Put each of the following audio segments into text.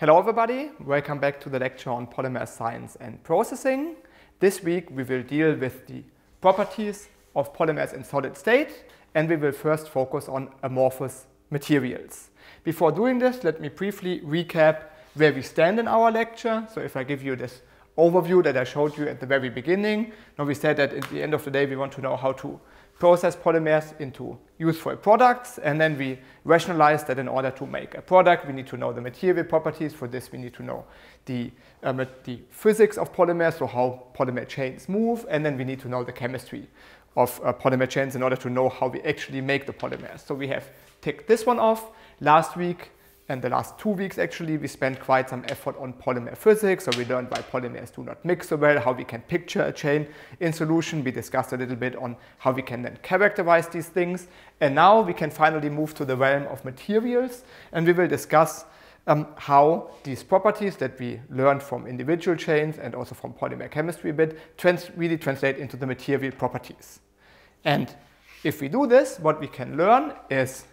Hello everybody, welcome back to the lecture on polymer science and processing. This week we will deal with the properties of polymers in solid state and we will first focus on amorphous materials. Before doing this, let me briefly recap where we stand in our lecture. So if I give you this overview that I showed you at the very beginning, now we said that at the end of the day we want to know how to process polymers into useful products and then we rationalize that in order to make a product we need to know the material properties. For this we need to know the, um, the physics of polymers, so how polymer chains move and then we need to know the chemistry of uh, polymer chains in order to know how we actually make the polymers. So we have ticked this one off. Last week and the last two weeks actually, we spent quite some effort on polymer physics. So we learned why polymers do not mix so well, how we can picture a chain in solution. We discussed a little bit on how we can then characterize these things. And now we can finally move to the realm of materials. And we will discuss um, how these properties that we learned from individual chains and also from polymer chemistry a bit trans really translate into the material properties. And if we do this, what we can learn is,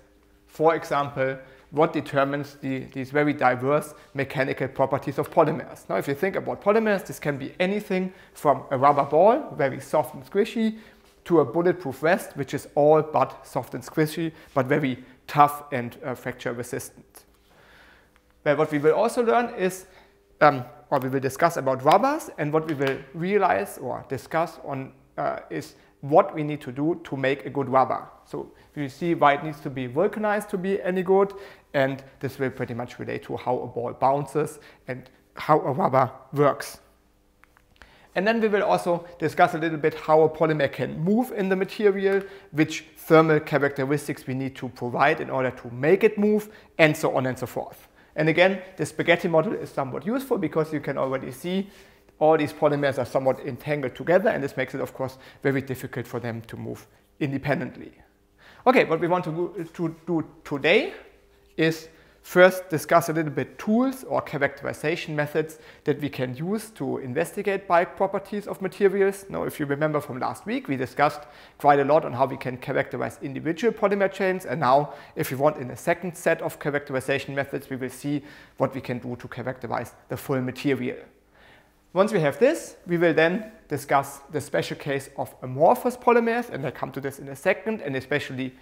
for example, what determines the, these very diverse mechanical properties of polymers. Now, if you think about polymers, this can be anything from a rubber ball, very soft and squishy, to a bulletproof vest, which is all but soft and squishy, but very tough and uh, fracture resistant. But what we will also learn is, um, or we will discuss about rubbers, and what we will realize or discuss on uh, is what we need to do to make a good rubber. So you see why it needs to be vulcanized to be any good, and this will pretty much relate to how a ball bounces and how a rubber works. And then we will also discuss a little bit how a polymer can move in the material, which thermal characteristics we need to provide in order to make it move, and so on and so forth. And again, the spaghetti model is somewhat useful because you can already see all these polymers are somewhat entangled together and this makes it of course very difficult for them to move independently. Okay, what we want to, to do today is first discuss a little bit tools or characterization methods that we can use to investigate bulk properties of materials. Now, if you remember from last week, we discussed quite a lot on how we can characterize individual polymer chains. And now, if you want in a second set of characterization methods, we will see what we can do to characterize the full material. Once we have this, we will then discuss the special case of amorphous polymers, and I'll come to this in a second, and especially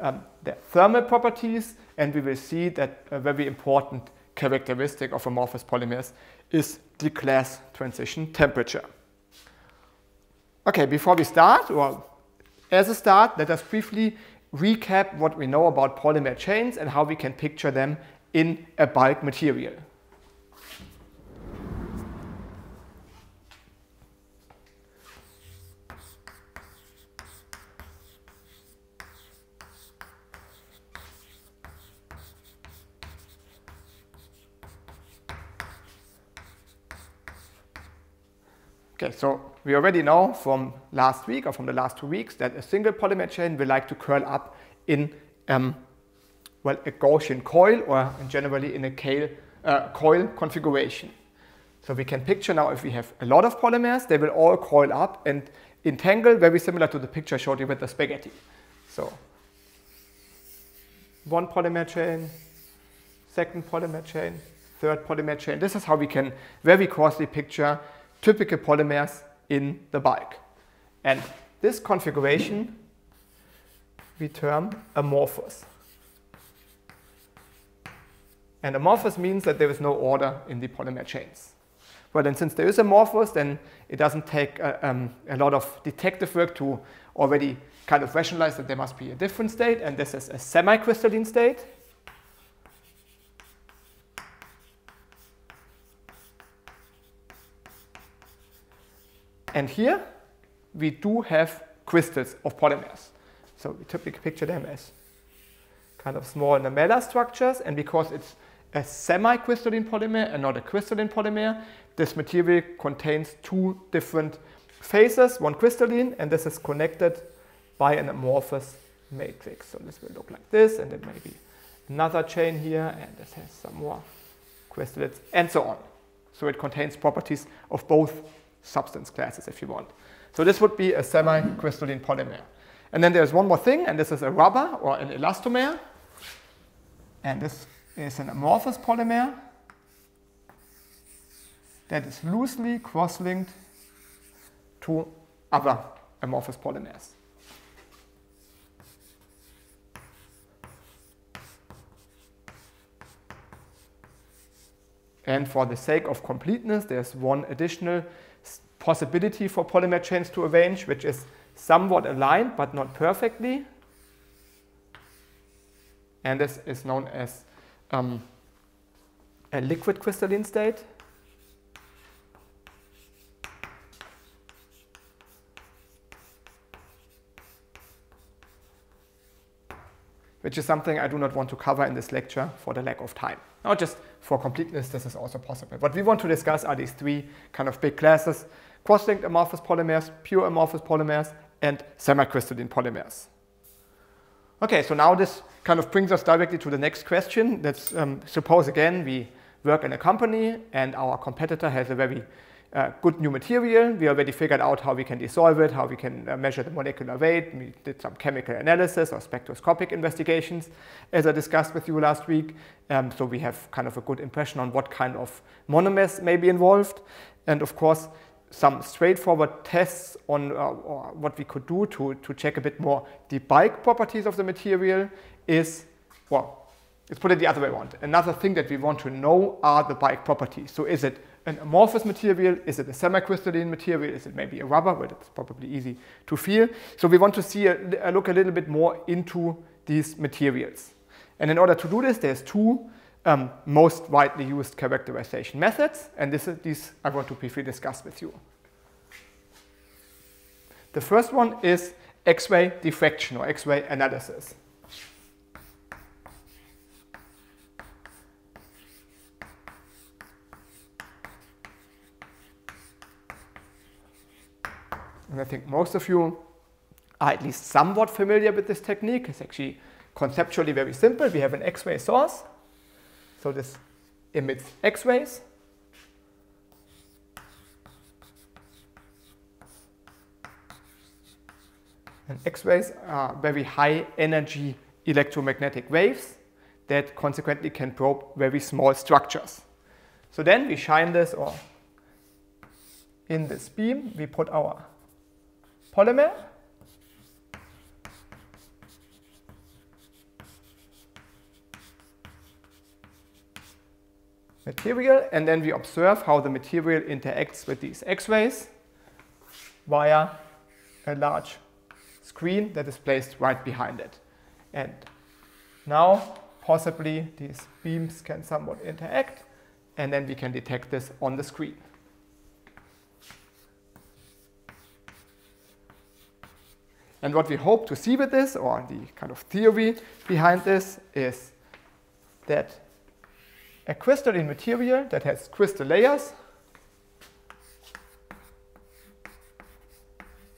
um, their thermal properties, and we will see that a very important characteristic of amorphous polymers is the glass transition temperature. Okay, before we start, or as a start, let us briefly recap what we know about polymer chains and how we can picture them in a bulk material. Okay, so we already know from last week or from the last two weeks that a single polymer chain will like to curl up in um, well, a Gaussian coil or generally in a coil, uh, coil configuration. So we can picture now if we have a lot of polymers, they will all coil up and entangle very similar to the picture I showed you with the spaghetti. So one polymer chain, second polymer chain, third polymer chain. This is how we can very coarsely picture typical polymers in the bulk. And this configuration we term amorphous. And amorphous means that there is no order in the polymer chains. Well, then since there is amorphous, then it doesn't take uh, um, a lot of detective work to already kind of rationalize that there must be a different state, and this is a semi-crystalline state. And here we do have crystals of polymers. So we typically picture them as kind of small lamellar structures. And because it's a semi-crystalline polymer and not a crystalline polymer, this material contains two different phases, one crystalline, and this is connected by an amorphous matrix. So this will look like this, and then maybe another chain here, and this has some more crystals, and so on. So it contains properties of both substance classes if you want. So this would be a semi-crystalline polymer. And then there's one more thing, and this is a rubber or an elastomer. And this is an amorphous polymer. that is loosely cross-linked to other amorphous polymers. And for the sake of completeness, there's one additional possibility for polymer chains to arrange, which is somewhat aligned but not perfectly. And this is known as um, a liquid crystalline state. Which is something I do not want to cover in this lecture for the lack of time. Now just for completeness, this is also possible. What we want to discuss are these three kind of big classes, cross-linked amorphous polymers, pure amorphous polymers, and semi-crystalline polymers. Okay, so now this kind of brings us directly to the next question. Let's um, suppose again we work in a company and our competitor has a very uh, good new material. We already figured out how we can dissolve it, how we can uh, measure the molecular weight. We did some chemical analysis or spectroscopic investigations, as I discussed with you last week. Um, so we have kind of a good impression on what kind of monomers may be involved. And of course, some straightforward tests on uh, what we could do to, to check a bit more the bulk properties of the material is, well, let's put it the other way around. Another thing that we want to know are the bulk properties. So is it an amorphous material? Is it a semi-crystalline material? Is it maybe a rubber? But it's probably easy to feel. So we want to see a, a look a little bit more into these materials. And in order to do this, there's two um, most widely used characterization methods, and this is, these I want to briefly discuss with you. The first one is X-ray diffraction or X-ray analysis. And I think most of you are at least somewhat familiar with this technique. It's actually conceptually very simple. We have an X-ray source. So this emits X-rays. And X-rays are very high energy electromagnetic waves that consequently can probe very small structures. So then we shine this or in this beam, we put our polymer. material and then we observe how the material interacts with these x-rays via a large screen that is placed right behind it. And now possibly these beams can somewhat interact and then we can detect this on the screen. And what we hope to see with this, or the kind of theory behind this, is that a crystalline material that has crystal layers,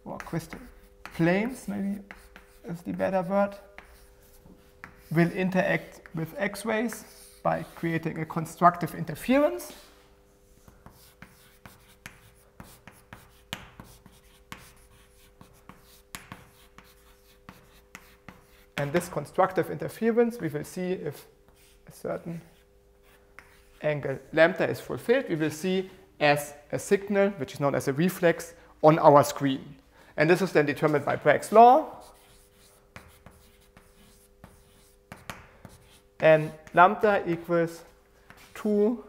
or crystal planes maybe is the better word, will interact with X-rays by creating a constructive interference This constructive interference, we will see if a certain angle lambda is fulfilled, we will see as a signal, which is known as a reflex, on our screen. And this is then determined by Bragg's law. And lambda equals 2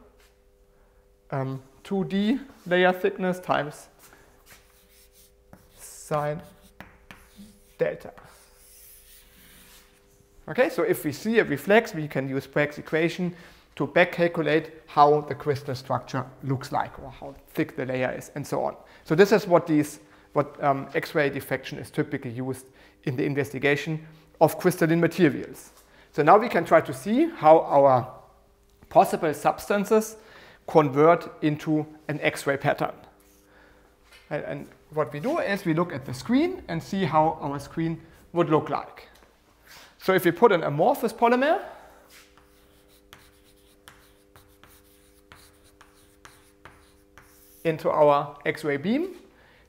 um, 2d layer thickness times sine delta. Okay, so if we see a reflex, we can use Bragg's equation to back calculate how the crystal structure looks like or how thick the layer is and so on. So this is what these what um, X-ray diffraction is typically used in the investigation of crystalline materials. So now we can try to see how our possible substances convert into an X-ray pattern. And, and what we do is we look at the screen and see how our screen would look like. So if we put an amorphous polymer, into our X-ray beam,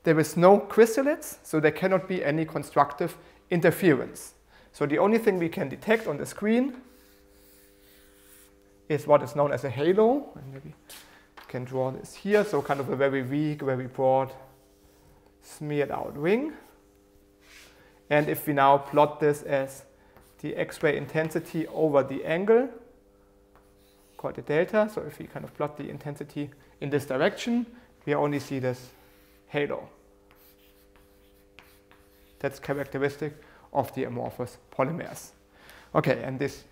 there is no crystallites, so there cannot be any constructive interference. So the only thing we can detect on the screen is what is known as a halo. And maybe can draw this here, so kind of a very weak, very broad, smeared out ring. And if we now plot this as the X-ray intensity over the angle, called the delta, so if we kind of plot the intensity in this direction, we only see this halo. That's characteristic of the amorphous polymers. Okay, and this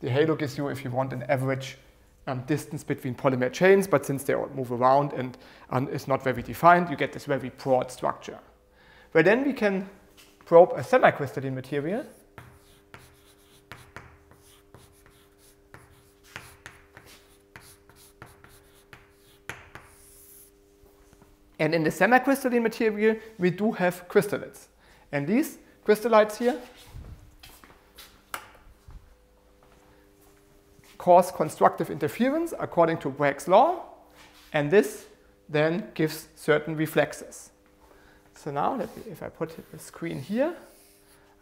the halo gives you, if you want, an average um, distance between polymer chains, but since they all move around and um, is not very defined, you get this very broad structure. Where then we can probe a semi-crystalline material. And in the semi-crystalline material, we do have crystallites. And these crystallites here cause constructive interference according to Bragg's law, and this then gives certain reflexes. So now, me, if I put the screen here,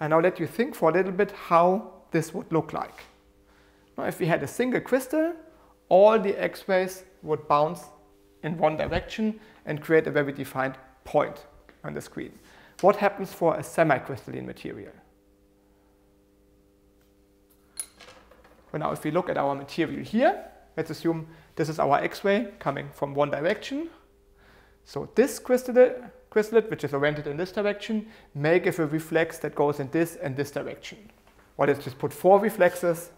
I now let you think for a little bit how this would look like. Now, if we had a single crystal, all the X-rays would bounce in one direction and create a very defined point on the screen. What happens for a semi-crystalline material? Well, now if we look at our material here, let's assume this is our X-ray coming from one direction. So this crystalline, which is oriented in this direction, may give a reflex that goes in this and this direction. Or let's just put four reflexes,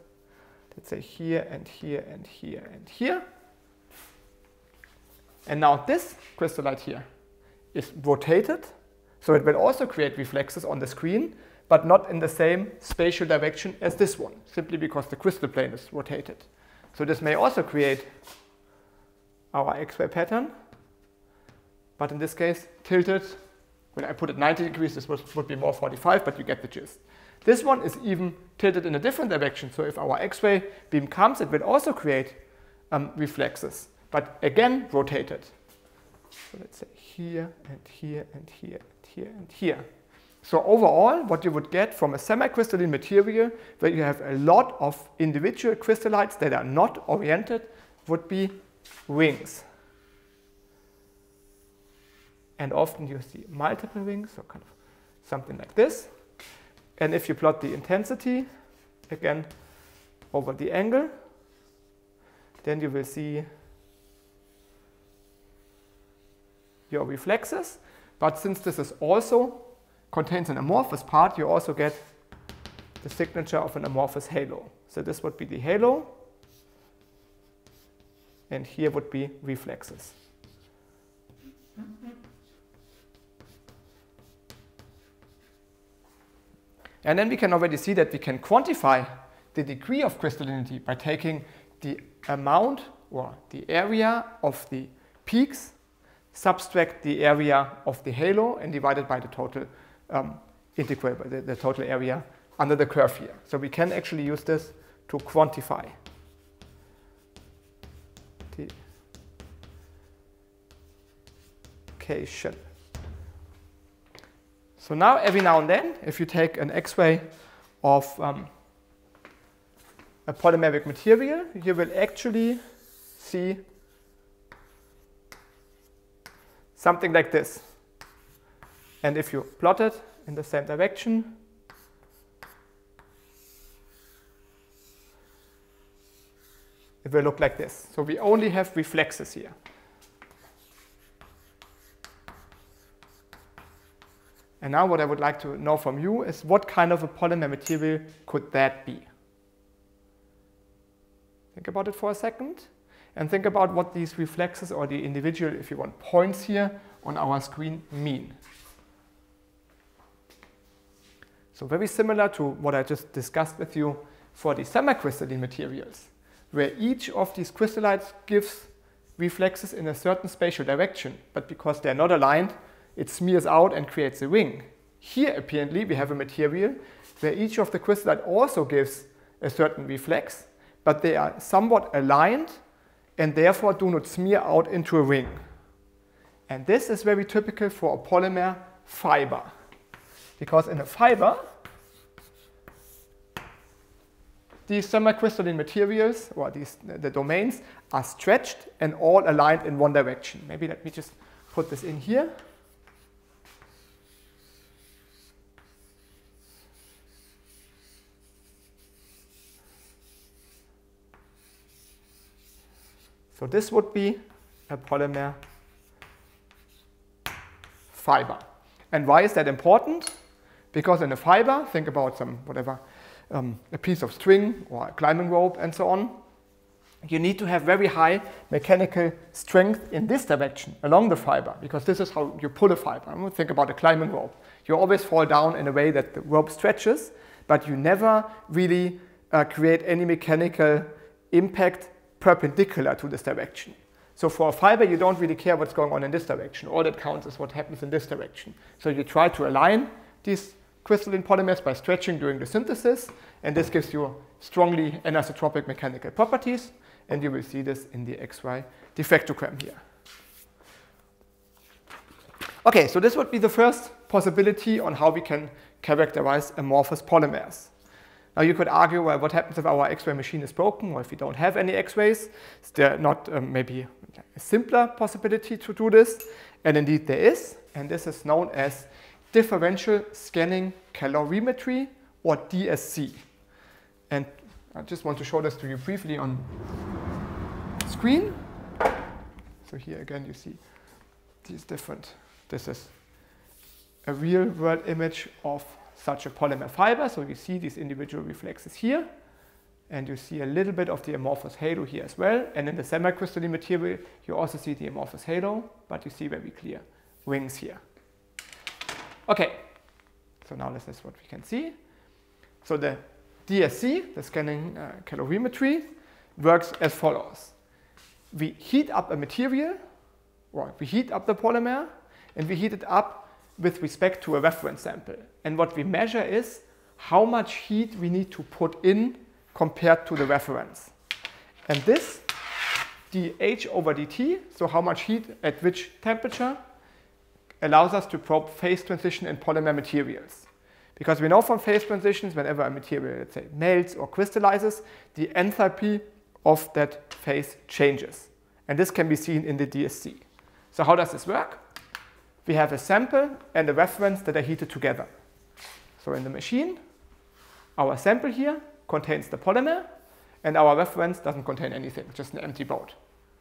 let's say here and here and here and here. And now this crystallite here is rotated so it will also create reflexes on the screen, but not in the same spatial direction as this one, simply because the crystal plane is rotated. So this may also create our X-ray pattern, but in this case, tilted. When I put it 90 degrees, this would be more 45, but you get the gist. This one is even tilted in a different direction. So if our X-ray beam comes, it will also create um, reflexes, but again rotated. So let's say here and here and here and here, and here. So overall, what you would get from a semi-crystalline material where you have a lot of individual crystallites that are not oriented would be rings. And often you see multiple rings, so kind of something like this. And if you plot the intensity, again, over the angle, then you will see your reflexes. But since this is also contains an amorphous part, you also get the signature of an amorphous halo. So this would be the halo, and here would be reflexes. And then we can already see that we can quantify the degree of crystallinity by taking the amount or the area of the peaks subtract the area of the halo and divide it by the total um, integral, by the, the total area under the curve here. So we can actually use this to quantify the cation. So now every now and then, if you take an X-ray of um, a polymeric material, you will actually see something like this. And if you plot it in the same direction, it will look like this. So we only have reflexes here. And now what I would like to know from you is what kind of a polymer material could that be? Think about it for a second and think about what these reflexes or the individual, if you want, points here on our screen mean. So very similar to what I just discussed with you for the semi-crystalline materials, where each of these crystallites gives reflexes in a certain spatial direction, but because they're not aligned, it smears out and creates a ring. Here, apparently, we have a material where each of the crystallites also gives a certain reflex, but they are somewhat aligned and therefore do not smear out into a ring. And this is very typical for a polymer fiber. Because in a fiber, these semicrystalline materials, or these the domains, are stretched and all aligned in one direction. Maybe let me just put this in here. So this would be a polymer fiber. And why is that important? Because in a fiber, think about some whatever, um, a piece of string or a climbing rope and so on, you need to have very high mechanical strength in this direction along the fiber because this is how you pull a fiber. Think about a climbing rope. You always fall down in a way that the rope stretches, but you never really uh, create any mechanical impact perpendicular to this direction. So for a fiber, you don't really care what's going on in this direction. All that counts is what happens in this direction. So you try to align these crystalline polymers by stretching during the synthesis, and this gives you strongly anisotropic mechanical properties, and you will see this in the X-ray diffractogram here. Okay, so this would be the first possibility on how we can characterize amorphous polymers. Now you could argue, well, what happens if our X-ray machine is broken or if we don't have any X-rays? Is there not um, maybe a simpler possibility to do this? And indeed there is, and this is known as differential scanning calorimetry or DSC. And I just want to show this to you briefly on screen. So here again you see these different, this is a real world image of such a polymer fiber. So you see these individual reflexes here. And you see a little bit of the amorphous halo here as well. And in the semicrystalline material, you also see the amorphous halo, but you see very clear rings here. Okay, so now this is what we can see. So the DSC, the scanning uh, calorimetry, works as follows. We heat up a material, or we heat up the polymer, and we heat it up with respect to a reference sample. And what we measure is how much heat we need to put in compared to the reference. And this, dH over dt, so how much heat at which temperature, allows us to probe phase transition in polymer materials. Because we know from phase transitions, whenever a material, let's say, melts or crystallizes, the enthalpy of that phase changes. And this can be seen in the DSC. So how does this work? We have a sample and a reference that are heated together. So in the machine, our sample here contains the polymer and our reference doesn't contain anything, just an empty boat.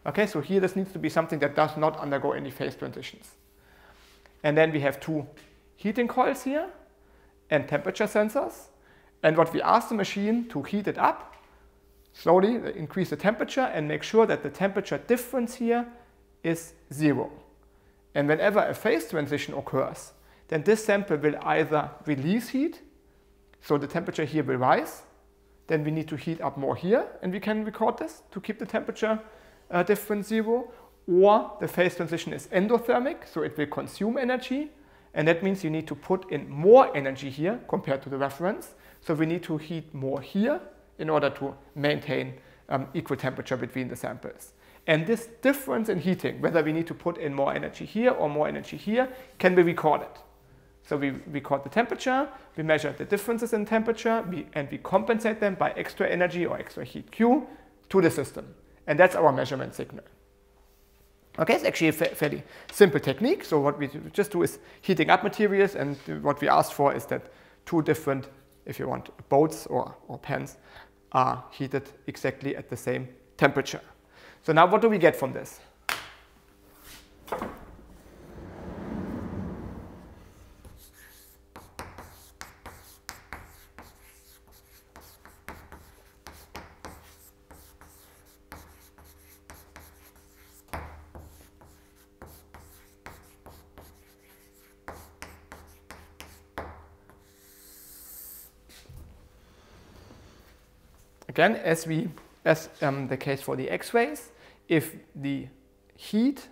Okay, so here this needs to be something that does not undergo any phase transitions. And then we have two heating coils here and temperature sensors. And what we ask the machine to heat it up, slowly increase the temperature and make sure that the temperature difference here is zero. And whenever a phase transition occurs, then this sample will either release heat, so the temperature here will rise, then we need to heat up more here, and we can record this to keep the temperature uh, difference zero, or the phase transition is endothermic, so it will consume energy, and that means you need to put in more energy here compared to the reference, so we need to heat more here in order to maintain um, equal temperature between the samples. And this difference in heating, whether we need to put in more energy here or more energy here, can be recorded. So we record the temperature, we measure the differences in temperature, we, and we compensate them by extra energy or extra heat Q to the system. And that's our measurement signal. Okay, it's actually a fa fairly simple technique. So what we just do is heating up materials, and what we ask for is that two different, if you want, boats or, or pans are heated exactly at the same temperature. So now what do we get from this? Again, as we as um, the case for the X-rays, if the heat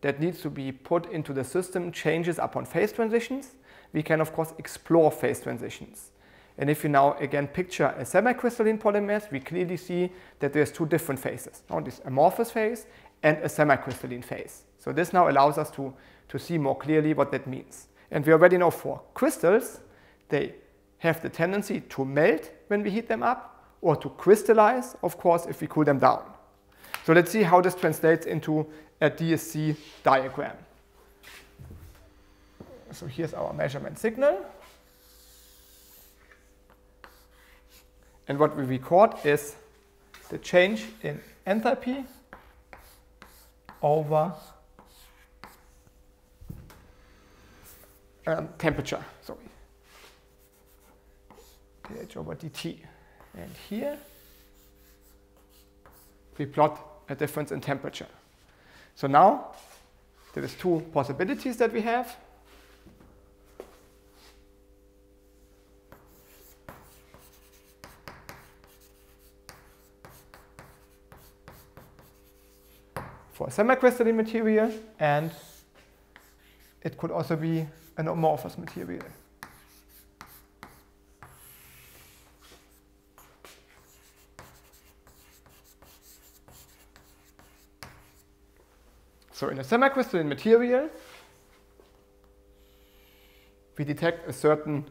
that needs to be put into the system changes upon phase transitions, we can of course explore phase transitions. And if you now again picture a semicrystalline polymer, we clearly see that there's two different phases, now this amorphous phase and a semicrystalline phase. So this now allows us to, to see more clearly what that means. And we already know for crystals, they have the tendency to melt when we heat them up, or to crystallize, of course, if we cool them down. So let's see how this translates into a DSC diagram. So here's our measurement signal. And what we record is the change in enthalpy over um, temperature, sorry. dH over dt. And here we plot a difference in temperature. So now there is two possibilities that we have. for a semi-crystalline material and it could also be an amorphous material. So in a semi-crystalline material, we detect a certain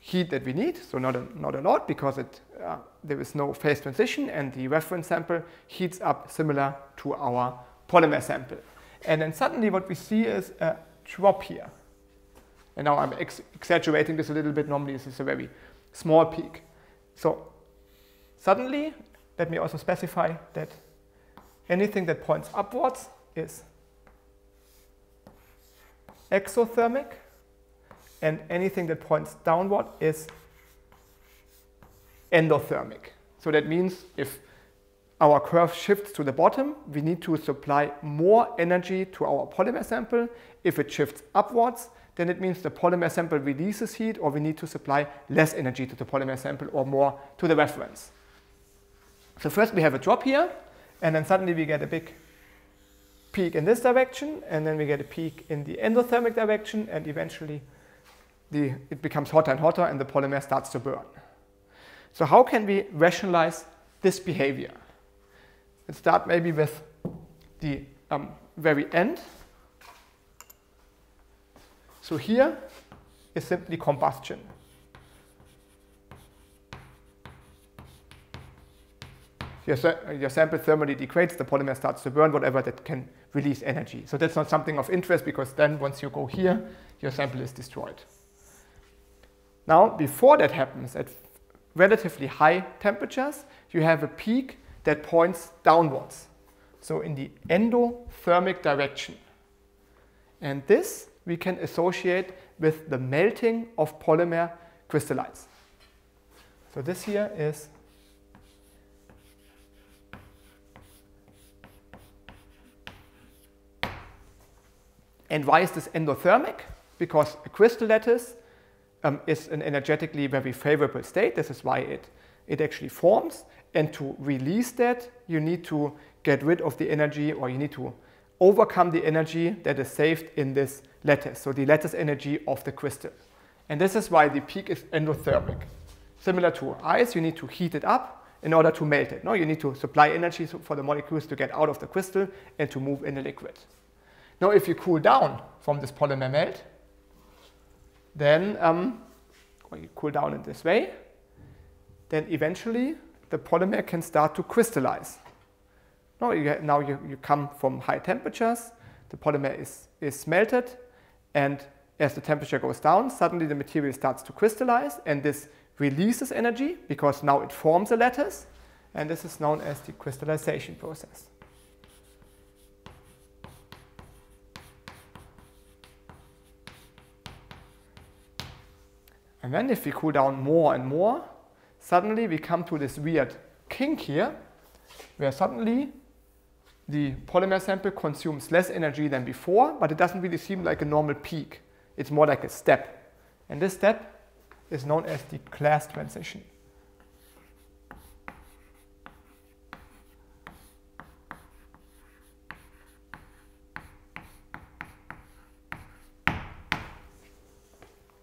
heat that we need, so not a, not a lot because it, uh, there is no phase transition and the reference sample heats up similar to our polymer sample. And then suddenly what we see is a drop here. And now I'm ex exaggerating this a little bit. Normally this is a very small peak. So suddenly, let me also specify that anything that points upwards is exothermic and anything that points downward is endothermic. So that means if our curve shifts to the bottom, we need to supply more energy to our polymer sample. If it shifts upwards, then it means the polymer sample releases heat or we need to supply less energy to the polymer sample or more to the reference. So first we have a drop here and then suddenly we get a big peak in this direction and then we get a peak in the endothermic direction and eventually the, it becomes hotter and hotter and the polymer starts to burn. So how can we rationalize this behavior? Let's start maybe with the um, very end. So here is simply combustion. Your, your, sample thermally degrades, the polymer starts to burn, whatever that can release energy. So that's not something of interest because then once you go here, your sample is destroyed. Now, before that happens, at relatively high temperatures, you have a peak that points downwards. So in the endothermic direction. And this we can associate with the melting of polymer crystallites. So this here is And why is this endothermic? Because a crystal lattice um, is an energetically very favorable state. This is why it, it actually forms. And to release that, you need to get rid of the energy or you need to overcome the energy that is saved in this lattice, so the lattice energy of the crystal. And this is why the peak is endothermic. Similar to ice, you need to heat it up in order to melt it. No, you need to supply energy for the molecules to get out of the crystal and to move in the liquid. Now, if you cool down from this polymer melt, then, um, you cool down in this way, then eventually the polymer can start to crystallize. Now you, now you, you come from high temperatures, the polymer is, is melted, and as the temperature goes down, suddenly the material starts to crystallize, and this releases energy because now it forms a lattice, and this is known as the crystallization process. And then if we cool down more and more, suddenly we come to this weird kink here, where suddenly the polymer sample consumes less energy than before, but it doesn't really seem like a normal peak. It's more like a step. And this step is known as the glass transition.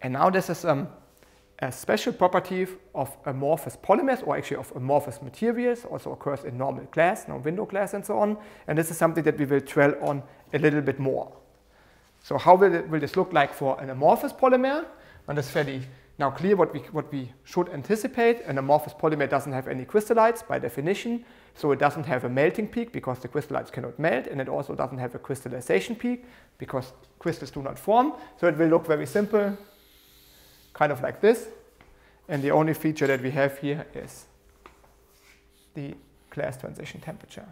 And now this is um, a special property of amorphous polymers, or actually of amorphous materials, also occurs in normal glass, now window glass and so on. And this is something that we will dwell on a little bit more. So how will, it, will this look like for an amorphous polymer? And it's fairly Now clear what we, what we should anticipate, an amorphous polymer doesn't have any crystallites by definition, so it doesn't have a melting peak because the crystallites cannot melt, and it also doesn't have a crystallization peak because crystals do not form. So it will look very simple, kind of like this. And the only feature that we have here is the glass transition temperature.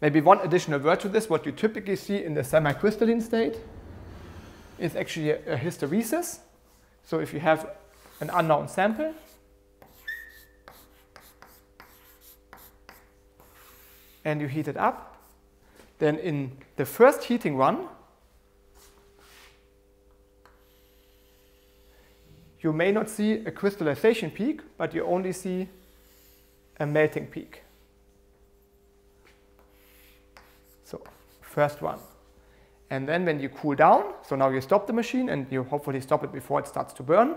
Maybe one additional word to this, what you typically see in the semi-crystalline state is actually a, a hysteresis. So if you have an unknown sample, and you heat it up, then in the first heating run, you may not see a crystallization peak, but you only see a melting peak. So, first one. And then when you cool down, so now you stop the machine and you hopefully stop it before it starts to burn,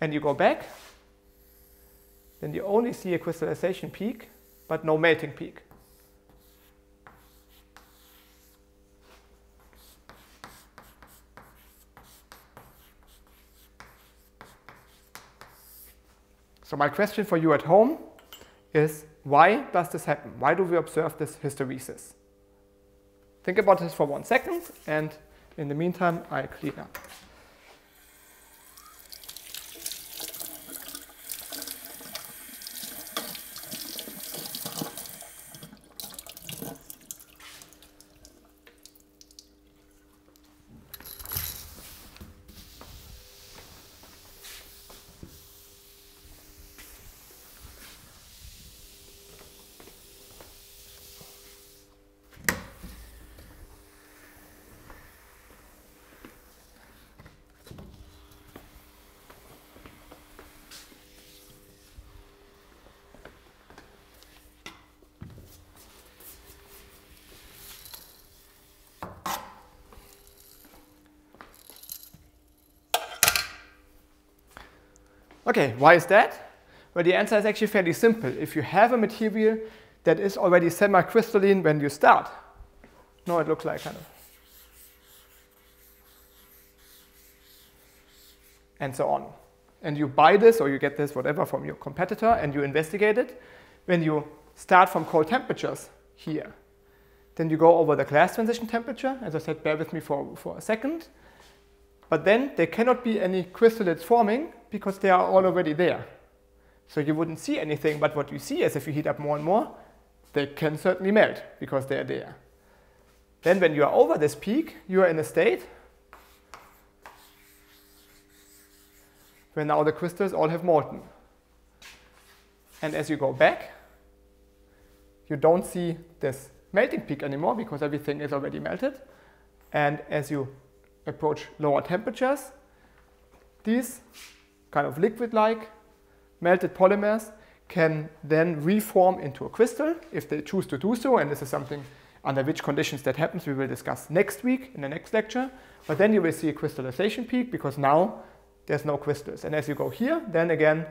and you go back, then you only see a crystallization peak, but no melting peak. So my question for you at home is, why does this happen? Why do we observe this hysteresis? Think about this for one second, and in the meantime, I clean up. Okay, why is that? Well, the answer is actually fairly simple. If you have a material that is already semi-crystalline when you start, no, it looks like kind of. And so on. And you buy this or you get this, whatever, from your competitor and you investigate it. When you start from cold temperatures here, then you go over the glass transition temperature. As I said, bear with me for, for a second. But then there cannot be any crystallines forming because they are all already there. So you wouldn't see anything, but what you see is if you heat up more and more, they can certainly melt because they're there. Then when you are over this peak, you are in a state where now the crystals all have molten. And as you go back, you don't see this melting peak anymore because everything is already melted. And as you approach lower temperatures, these kind of liquid-like melted polymers can then reform into a crystal if they choose to do so, and this is something under which conditions that happens we will discuss next week in the next lecture. But then you will see a crystallization peak because now there's no crystals. And as you go here, then again,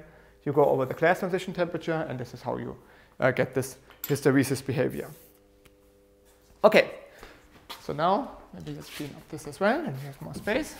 you go over the glass transition temperature, and this is how you uh, get this hysteresis behavior. Okay, so now maybe let's clean up this as well, and we have more space.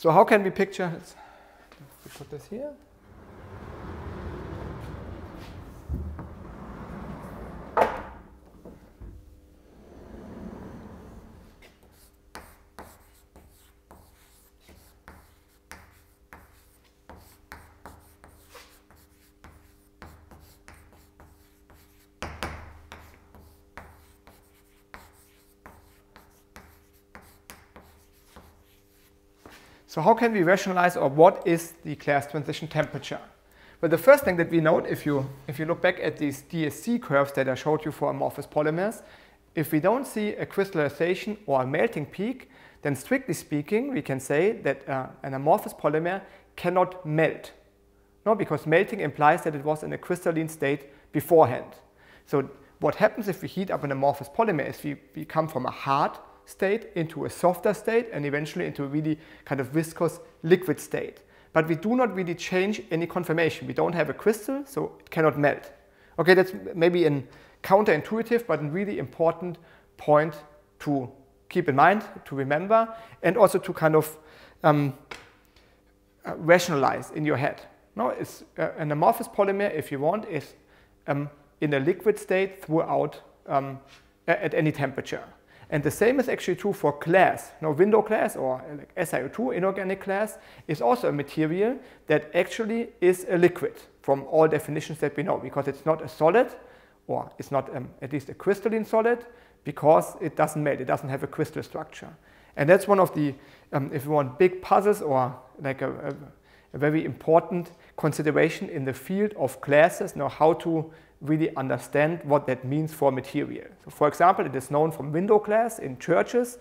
So how can we picture, let's put this here. So how can we rationalize or what is the glass transition temperature? Well, the first thing that we note if you, if you look back at these DSC curves that I showed you for amorphous polymers, if we don't see a crystallization or a melting peak, then strictly speaking, we can say that uh, an amorphous polymer cannot melt. No, because melting implies that it was in a crystalline state beforehand. So what happens if we heat up an amorphous polymer is we, we come from a hard state into a softer state and eventually into a really kind of viscous liquid state. But we do not really change any conformation. We don't have a crystal, so it cannot melt. Okay, that's maybe a counterintuitive, but a really important point to keep in mind, to remember, and also to kind of um, uh, rationalize in your head. No, it's, uh, an amorphous polymer, if you want, is um, in a liquid state throughout um, at any temperature. And the same is actually true for glass. Now, window glass or like SiO2, inorganic glass, is also a material that actually is a liquid from all definitions that we know because it's not a solid or it's not um, at least a crystalline solid because it doesn't melt, it doesn't have a crystal structure. And that's one of the, um, if you want, big puzzles or like a, a, a very important consideration in the field of glasses, now how to really understand what that means for material. So for example, it is known from window glass in churches.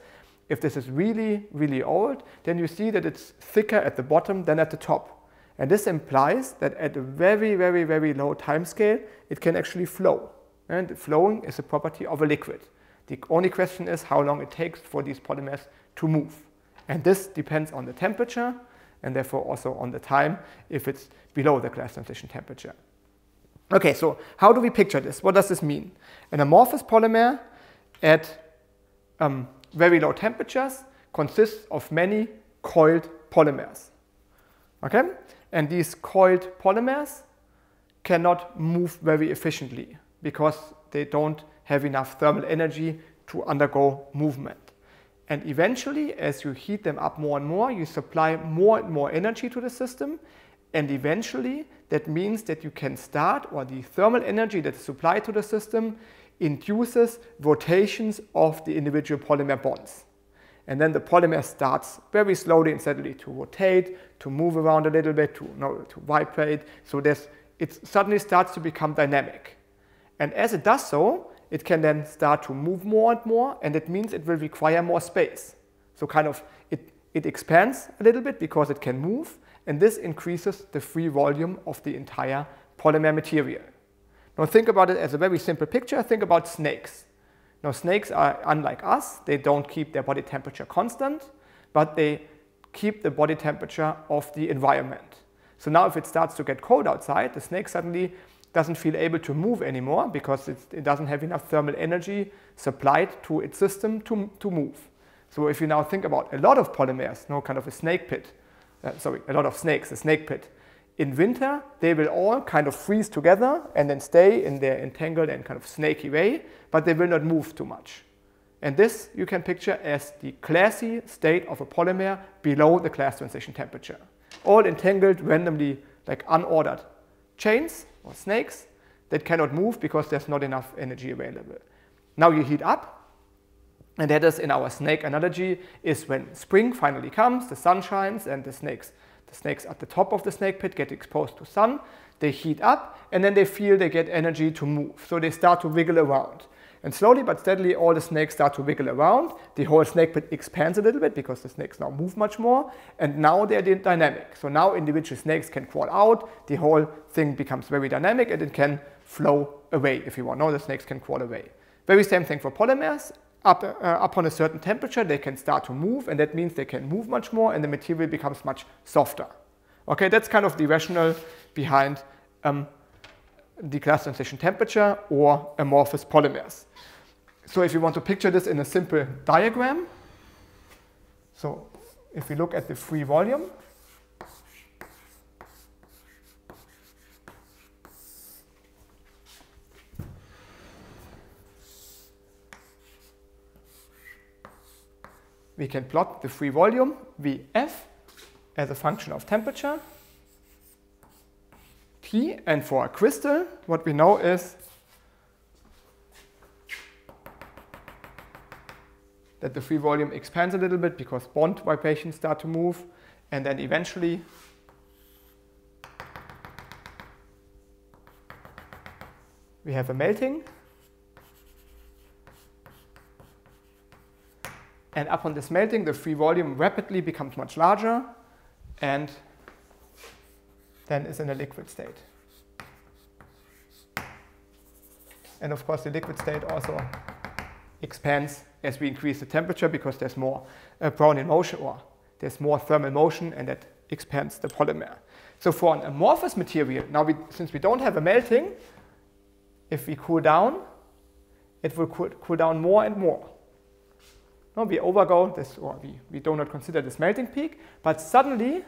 If this is really, really old, then you see that it's thicker at the bottom than at the top. And this implies that at a very, very, very low time scale, it can actually flow. And flowing is a property of a liquid. The only question is how long it takes for these polymers to move. And this depends on the temperature and therefore also on the time if it's below the glass transition temperature. Okay, so how do we picture this? What does this mean? An amorphous polymer at um, very low temperatures consists of many coiled polymers. Okay? And these coiled polymers cannot move very efficiently because they don't have enough thermal energy to undergo movement. And eventually, as you heat them up more and more, you supply more and more energy to the system. And eventually, that means that you can start, or the thermal energy that is supplied to the system induces rotations of the individual polymer bonds. And then the polymer starts very slowly and steadily to rotate, to move around a little bit, to, no, to vibrate. So it suddenly starts to become dynamic. And as it does so, it can then start to move more and more, and it means it will require more space. So kind of it, it expands a little bit because it can move, and this increases the free volume of the entire polymer material. Now think about it as a very simple picture. Think about snakes. Now snakes are unlike us. They don't keep their body temperature constant, but they keep the body temperature of the environment. So now if it starts to get cold outside, the snake suddenly doesn't feel able to move anymore because it doesn't have enough thermal energy supplied to its system to, to move. So if you now think about a lot of polymers, no kind of a snake pit, uh, sorry, a lot of snakes, a snake pit, in winter they will all kind of freeze together and then stay in their entangled and kind of snaky way, but they will not move too much. And this you can picture as the glassy state of a polymer below the glass transition temperature. All entangled randomly like unordered chains or snakes that cannot move because there's not enough energy available. Now you heat up, and that is in our snake analogy, is when spring finally comes, the sun shines, and the snakes, the snakes at the top of the snake pit get exposed to sun, they heat up, and then they feel they get energy to move. So they start to wiggle around. And slowly but steadily, all the snakes start to wiggle around. The whole snake pit expands a little bit because the snakes now move much more. And now they're dynamic. So now individual snakes can crawl out. The whole thing becomes very dynamic and it can flow away if you want. Now the snakes can crawl away. Very same thing for polymers. Up, uh, upon a certain temperature, they can start to move, and that means they can move much more, and the material becomes much softer. Okay, that's kind of the rationale behind um, the glass transition temperature or amorphous polymers. So if you want to picture this in a simple diagram, so if we look at the free volume, we can plot the free volume Vf as a function of temperature T. And for a crystal, what we know is that the free volume expands a little bit because bond vibrations start to move and then eventually we have a melting. And upon this melting, the free volume rapidly becomes much larger and then is in a liquid state. And of course, the liquid state also expands as we increase the temperature because there's more uh, Brownian motion or there's more thermal motion and that expands the polymer. So for an amorphous material, now we, since we don't have a melting, if we cool down, it will cool, cool down more and more. No, we overgo this, or we, we do not consider this melting peak, but suddenly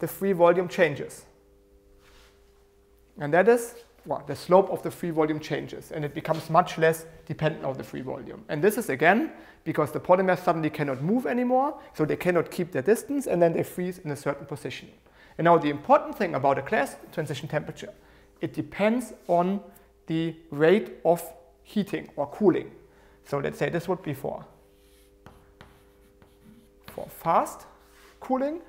the free volume changes. And that is well, the slope of the free volume changes and it becomes much less dependent on the free volume. And this is again because the polymers suddenly cannot move anymore, so they cannot keep their distance and then they freeze in a certain position. And now the important thing about a glass transition temperature, it depends on the rate of heating or cooling. So let's say this would be for, for fast cooling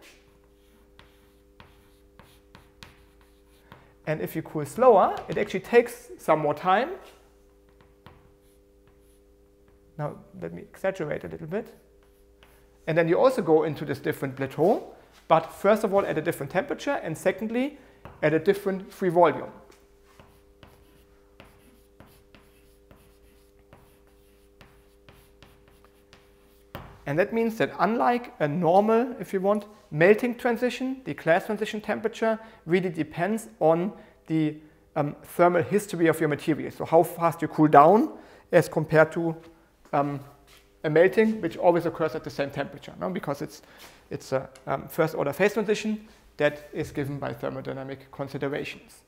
And if you cool slower, it actually takes some more time. Now, let me exaggerate a little bit. And then you also go into this different plateau, but first of all at a different temperature, and secondly, at a different free volume. And that means that unlike a normal, if you want, melting transition, the glass transition temperature really depends on the um, thermal history of your material. So how fast you cool down as compared to um, a melting, which always occurs at the same temperature, no? because it's, it's a um, first order phase transition that is given by thermodynamic considerations.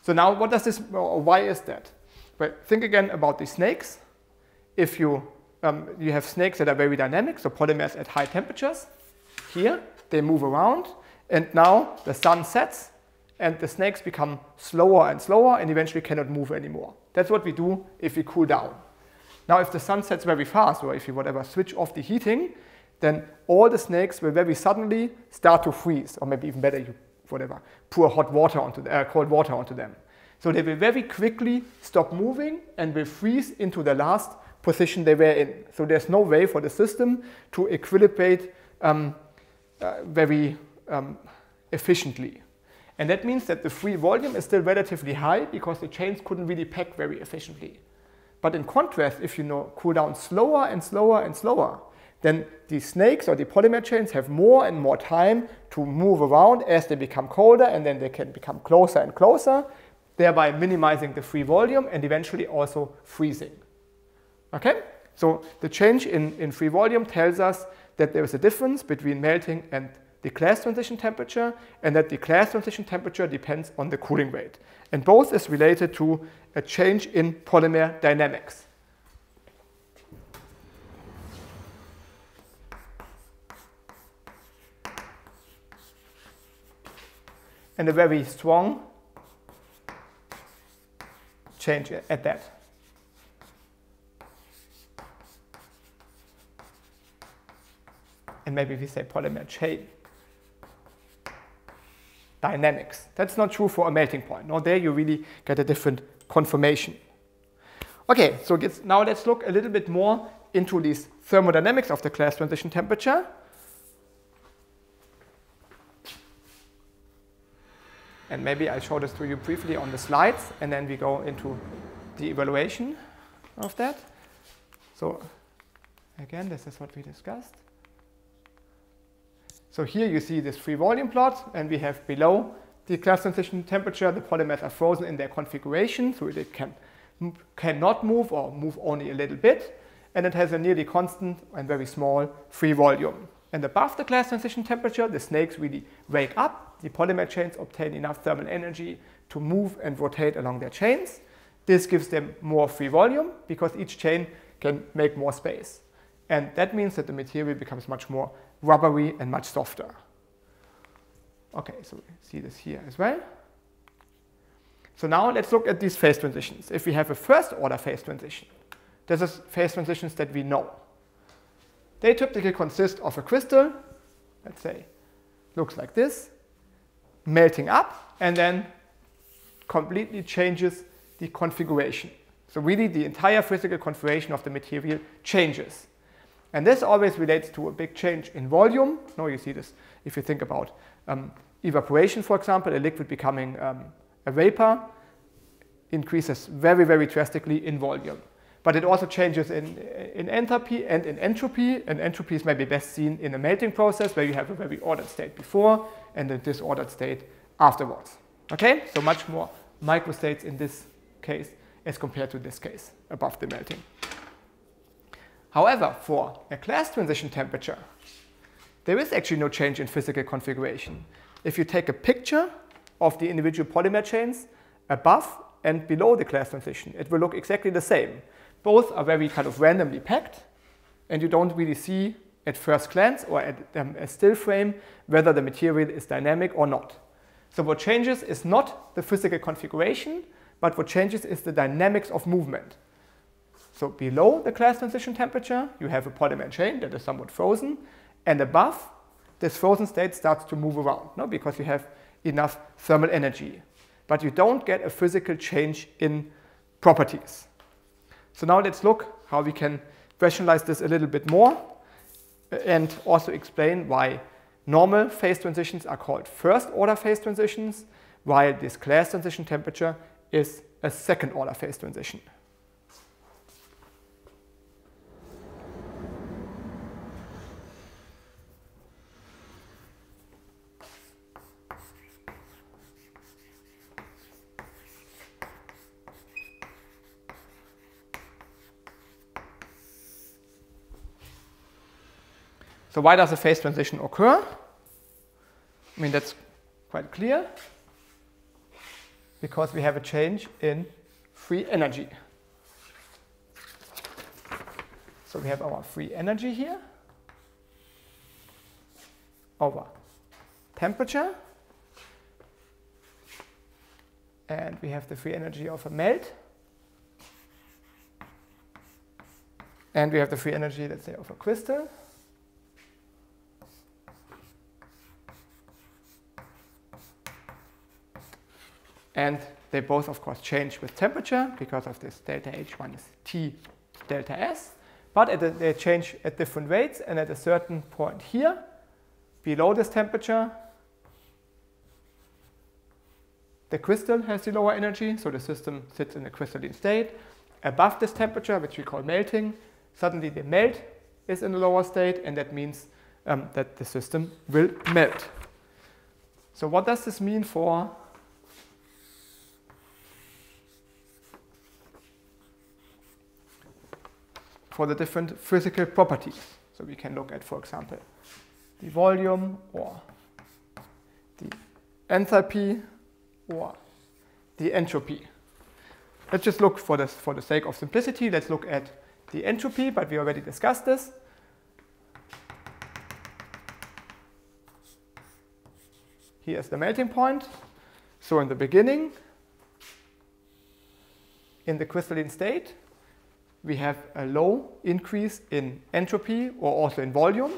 So now what does this, or why is that? Well, think again about the snakes. If you um, you have snakes that are very dynamic, so polymers at high temperatures. Here, they move around, and now the sun sets, and the snakes become slower and slower and eventually cannot move anymore. That's what we do if we cool down. Now, if the sun sets very fast, or if you whatever switch off the heating, then all the snakes will very suddenly start to freeze, or maybe even better, you whatever, pour hot water onto the, uh, cold water onto them. So they will very quickly stop moving and will freeze into the last position they were in. So there's no way for the system to equilibrate um, uh, very um, efficiently. And that means that the free volume is still relatively high because the chains couldn't really pack very efficiently. But in contrast, if you know, cool down slower and slower and slower, then the snakes or the polymer chains have more and more time to move around as they become colder and then they can become closer and closer, thereby minimizing the free volume and eventually also freezing. Okay? So the change in, in free volume tells us that there is a difference between melting and the glass transition temperature and that the glass transition temperature depends on the cooling rate. And both is related to a change in polymer dynamics. And a very strong change at that. And maybe we say polymer chain dynamics. That's not true for a melting point. No, there you really get a different conformation. Okay, so now let's look a little bit more into these thermodynamics of the glass transition temperature. And maybe I'll show this to you briefly on the slides, and then we go into the evaluation of that. So again, this is what we discussed. So here you see this free volume plot, and we have below the glass transition temperature, the polymers are frozen in their configuration, so it can, cannot move or move only a little bit, and it has a nearly constant and very small free volume. And above the glass transition temperature, the snakes really wake up, the polymer chains obtain enough thermal energy to move and rotate along their chains. This gives them more free volume because each chain can make more space. And that means that the material becomes much more rubbery and much softer. Okay, so we see this here as well. So now let's look at these phase transitions. If we have a first order phase transition, this is phase transitions that we know. They typically consist of a crystal, let's say looks like this, melting up, and then completely changes the configuration. So really the entire physical configuration of the material changes. And this always relates to a big change in volume. Now you see this if you think about um, evaporation, for example, a liquid becoming um, a vapor increases very, very drastically in volume. But it also changes in, in enthalpy and in entropy. And entropy is maybe best seen in a melting process where you have a very ordered state before and a disordered state afterwards. Okay, so much more microstates in this case as compared to this case above the melting. However, for a glass transition temperature, there is actually no change in physical configuration. If you take a picture of the individual polymer chains above and below the glass transition, it will look exactly the same. Both are very kind of randomly packed, and you don't really see at first glance or at um, a still frame whether the material is dynamic or not. So what changes is not the physical configuration, but what changes is the dynamics of movement. So below the glass transition temperature, you have a polymer chain that is somewhat frozen, and above, this frozen state starts to move around no? because you have enough thermal energy. But you don't get a physical change in properties. So now let's look how we can rationalize this a little bit more uh, and also explain why normal phase transitions are called first order phase transitions, while this glass transition temperature is a second order phase transition. So why does a phase transition occur? I mean, that's quite clear. Because we have a change in free energy. So we have our free energy here over temperature. And we have the free energy of a melt. And we have the free energy, let's say, of a crystal. And they both, of course, change with temperature because of this delta H one is T delta S. But the, they change at different rates. And at a certain point here, below this temperature, the crystal has the lower energy. So the system sits in a crystalline state. Above this temperature, which we call melting, suddenly the melt is in a lower state. And that means um, that the system will melt. So what does this mean for for the different physical properties. So we can look at, for example, the volume or the enthalpy or the entropy. Let's just look for this for the sake of simplicity. Let's look at the entropy, but we already discussed this. Here's the melting point. So in the beginning, in the crystalline state, we have a low increase in entropy or also in volume,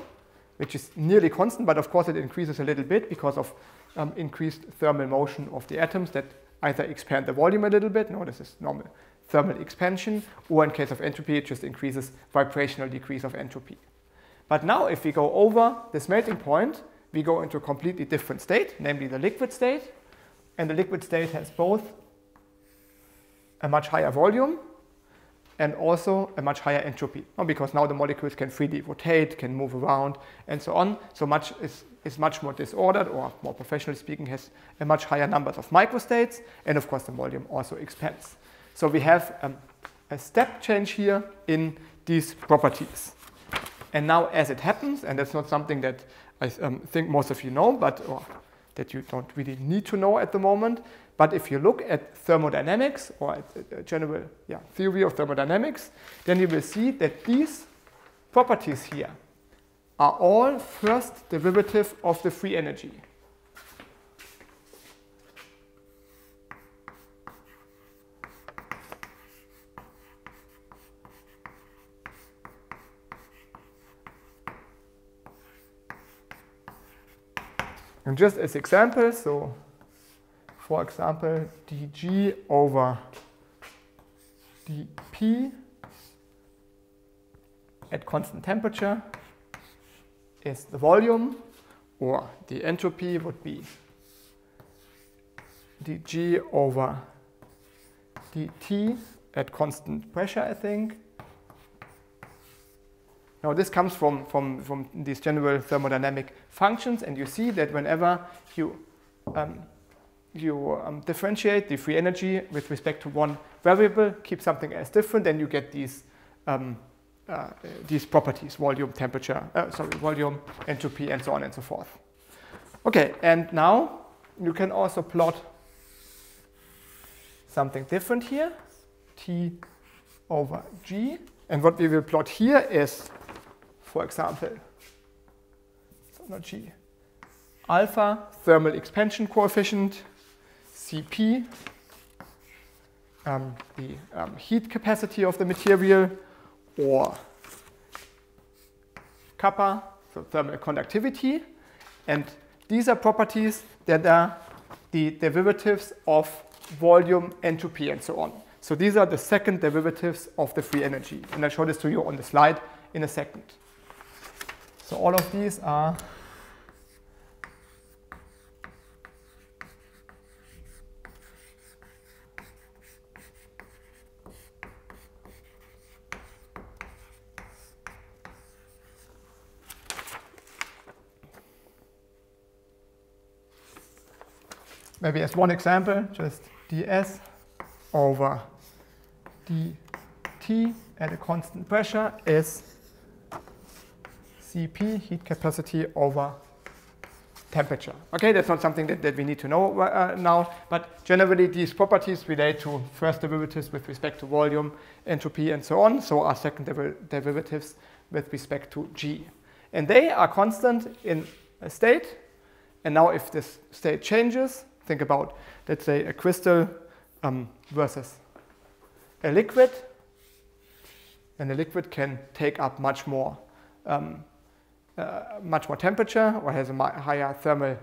which is nearly constant, but of course it increases a little bit because of um, increased thermal motion of the atoms that either expand the volume a little bit, no, this is normal thermal expansion, or in case of entropy, it just increases vibrational decrease of entropy. But now if we go over this melting point, we go into a completely different state, namely the liquid state. And the liquid state has both a much higher volume and also a much higher entropy because now the molecules can freely rotate, can move around and so on. So much is, is much more disordered or more professionally speaking has a much higher numbers of microstates and of course the volume also expands. So we have um, a step change here in these properties. And now as it happens, and that's not something that I um, think most of you know, but that you don't really need to know at the moment, but if you look at thermodynamics or at general yeah, theory of thermodynamics, then you will see that these properties here are all first derivative of the free energy. And just as examples, so for example, dg over dp at constant temperature is the volume, or the entropy would be dg over dt at constant pressure, I think. Now this comes from, from, from these general thermodynamic functions, and you see that whenever you, um, you um, differentiate the free energy with respect to one variable, keep something as different, then you get these, um, uh, these properties, volume, temperature, uh, sorry, volume, entropy, and so on and so forth. Okay, and now you can also plot something different here, T over G. And what we will plot here is, for example, so not G, alpha thermal expansion coefficient, Cp, um, the um, heat capacity of the material, or kappa, so thermal conductivity. And these are properties that are the derivatives of volume, entropy, and so on. So these are the second derivatives of the free energy. And I'll show this to you on the slide in a second. So all of these are maybe as one example, just ds over dt at a constant pressure is Cp, heat capacity over temperature. Okay, that's not something that, that we need to know uh, now, but generally these properties relate to first derivatives with respect to volume, entropy, and so on, so are second der derivatives with respect to G. And they are constant in a state, and now if this state changes, think about, let's say, a crystal um, versus a liquid, and a liquid can take up much more, um, uh, much more temperature or has a higher thermal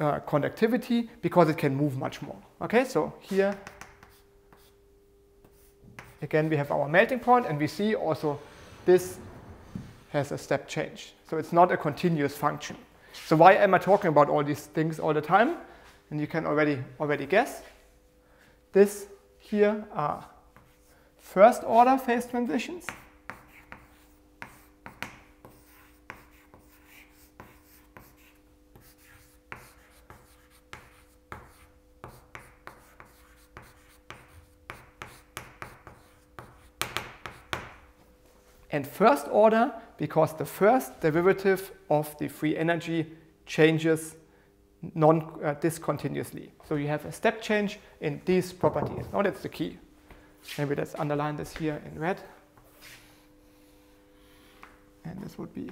uh, conductivity because it can move much more. Okay, so here again we have our melting point and we see also this has a step change. So it's not a continuous function. So why am I talking about all these things all the time? And you can already already guess. This here are first order phase transitions. And first order because the first derivative of the free energy changes non uh, discontinuously. So you have a step change in these properties. Now that's the key. Maybe let's underline this here in red. And this would be.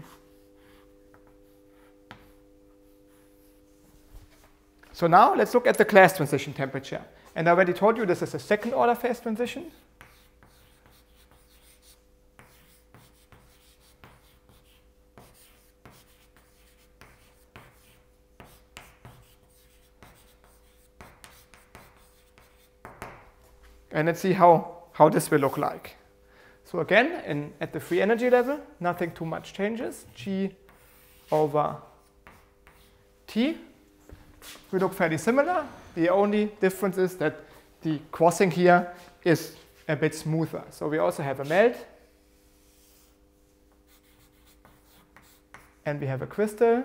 So now let's look at the glass transition temperature. And I already told you this is a second order phase transition. And let's see how, how this will look like. So again, in, at the free energy level, nothing too much changes. G over T will look fairly similar. The only difference is that the crossing here is a bit smoother. So we also have a melt. And we have a crystal.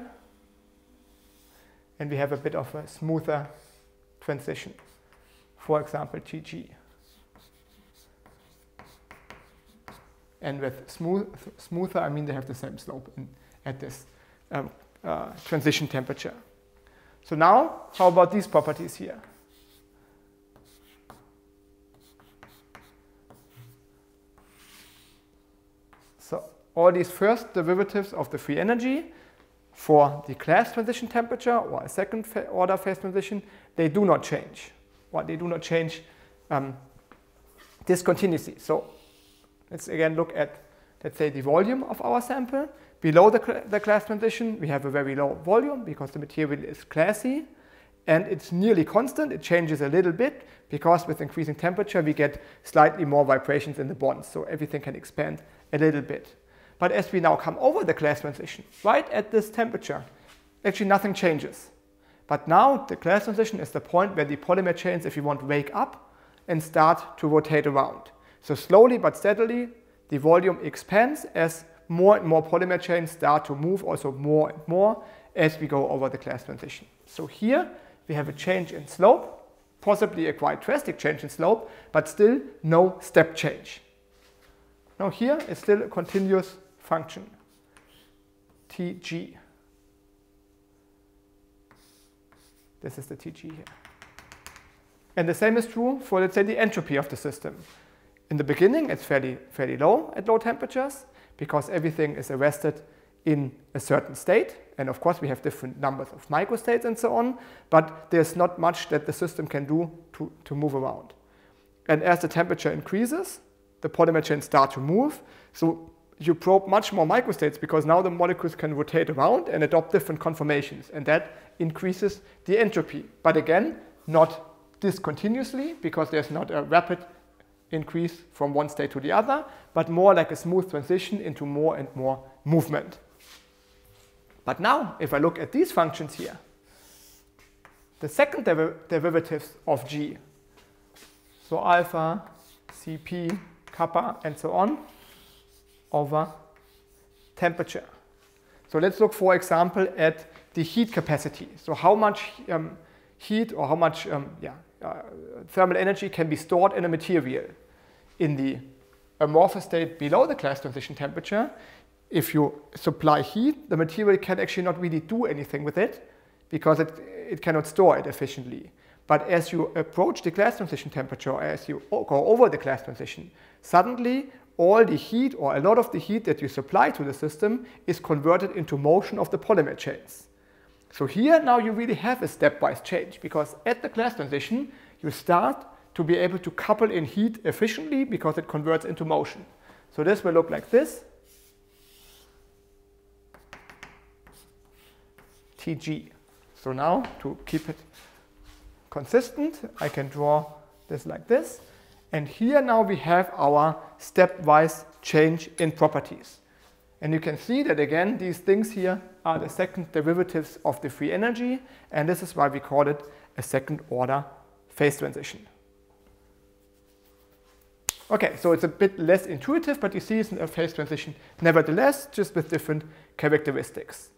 And we have a bit of a smoother transition. For example, GG. And with smooth, smoother, I mean they have the same slope in, at this um, uh, transition temperature. So now, how about these properties here? So all these first derivatives of the free energy for the glass transition temperature or a second order phase transition, they do not change. Or they do not change um, discontinuously. So Let's again look at, let's say, the volume of our sample. below the, the glass transition, we have a very low volume because the material is glassy and it's nearly constant. It changes a little bit because with increasing temperature, we get slightly more vibrations in the bonds. So everything can expand a little bit. But as we now come over the glass transition, right at this temperature, actually nothing changes. But now the glass transition is the point where the polymer chains, if you want, wake up and start to rotate around. So slowly but steadily, the volume expands as more and more polymer chains start to move also more and more as we go over the glass transition. So here we have a change in slope, possibly a quite drastic change in slope, but still no step change. Now here it's still a continuous function, Tg. This is the Tg here. And the same is true for, let's say, the entropy of the system. In the beginning, it's fairly, fairly low at low temperatures because everything is arrested in a certain state. And of course, we have different numbers of microstates and so on, but there's not much that the system can do to, to move around. And as the temperature increases, the polymer chains start to move. So you probe much more microstates because now the molecules can rotate around and adopt different conformations. And that increases the entropy. But again, not discontinuously because there's not a rapid increase from one state to the other, but more like a smooth transition into more and more movement. But now, if I look at these functions here, the second derivatives of G, so alpha, Cp, kappa, and so on, over temperature. So let's look, for example, at the heat capacity. So how much um, heat or how much um, yeah, uh, thermal energy can be stored in a material. In the amorphous state below the glass transition temperature, if you supply heat, the material can actually not really do anything with it because it, it cannot store it efficiently. But as you approach the glass transition temperature, as you go over the glass transition, suddenly all the heat or a lot of the heat that you supply to the system is converted into motion of the polymer chains. So here now you really have a stepwise change because at the glass transition you start to be able to couple in heat efficiently because it converts into motion. So this will look like this. Tg. So now to keep it consistent, I can draw this like this. And here now we have our stepwise change in properties. And you can see that again, these things here are the second derivatives of the free energy. And this is why we call it a second order phase transition. Okay, so it's a bit less intuitive, but you see it's a phase transition nevertheless, just with different characteristics.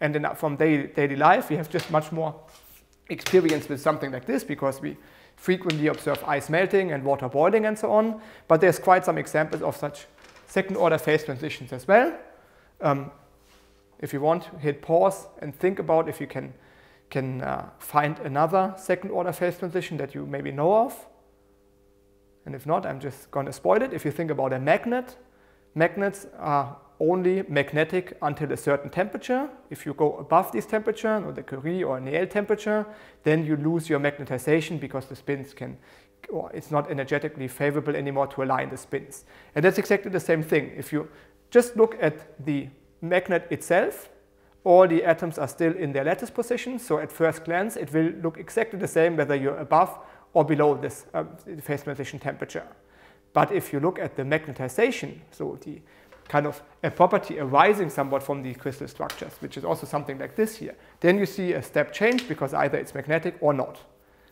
And then from daily, daily life, we have just much more experience with something like this because we frequently observe ice melting and water boiling and so on. But there's quite some examples of such second order phase transitions as well. Um, if you want, hit pause and think about if you can, can uh, find another second order phase transition that you maybe know of. And if not, I'm just going to spoil it. If you think about a magnet, magnets are only magnetic until a certain temperature. If you go above this temperature, or the Curie or Néel temperature, then you lose your magnetization because the spins can, or it's not energetically favorable anymore to align the spins. And that's exactly the same thing. If you just look at the magnet itself, all the atoms are still in their lattice position. So at first glance, it will look exactly the same whether you're above or below this um, phase transition temperature. But if you look at the magnetization, so the kind of a property arising somewhat from the crystal structures, which is also something like this here. Then you see a step change because either it's magnetic or not.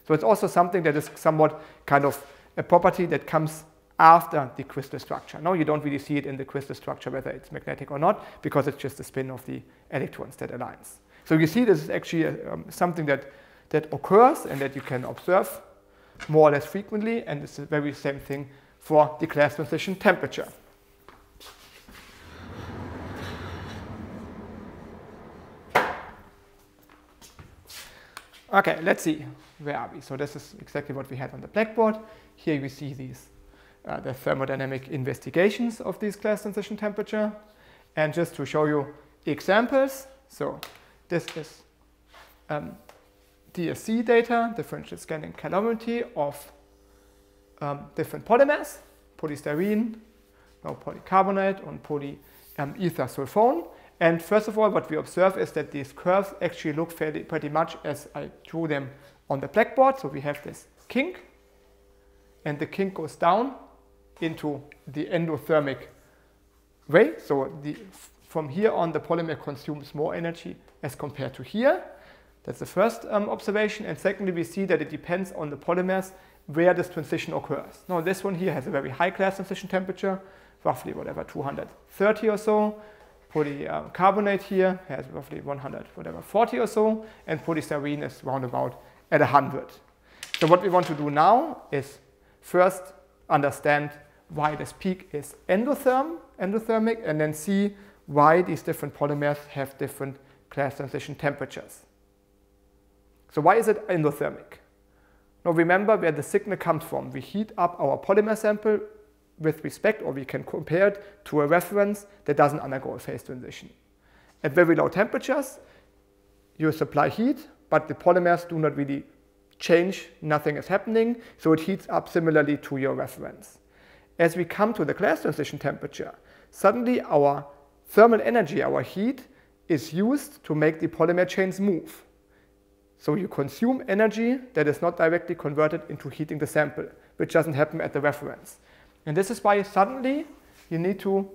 So it's also something that is somewhat kind of a property that comes after the crystal structure. Now you don't really see it in the crystal structure whether it's magnetic or not because it's just the spin of the electrons that aligns. So you see this is actually a, um, something that, that occurs and that you can observe more or less frequently and it's the very same thing for the glass transition temperature. Okay, let's see. Where are we? So this is exactly what we had on the blackboard. Here we see these, uh, the thermodynamic investigations of this glass transition temperature. And just to show you examples, so this is um, DSC data, differential scanning calorimetry of um, different polymers, polystyrene, no polycarbonate, and polyether um, sulfone. And first of all, what we observe is that these curves actually look fairly, pretty much as I drew them on the blackboard. So we have this kink, and the kink goes down into the endothermic way. So the, from here on, the polymer consumes more energy as compared to here. That's the first um, observation. And secondly, we see that it depends on the polymers where this transition occurs. Now, this one here has a very high glass transition temperature, roughly whatever, 230 or so. Polycarbonate here has roughly 100, whatever, 40 or so. And polystyrene is round about at 100. So what we want to do now is first understand why this peak is endotherm, endothermic, and then see why these different polymers have different glass transition temperatures. So why is it endothermic? Now remember where the signal comes from. We heat up our polymer sample with respect, or we can compare it to a reference that doesn't undergo a phase transition. At very low temperatures, you supply heat, but the polymers do not really change, nothing is happening, so it heats up similarly to your reference. As we come to the glass transition temperature, suddenly our thermal energy, our heat, is used to make the polymer chains move. So you consume energy that is not directly converted into heating the sample, which doesn't happen at the reference. And this is why suddenly you need to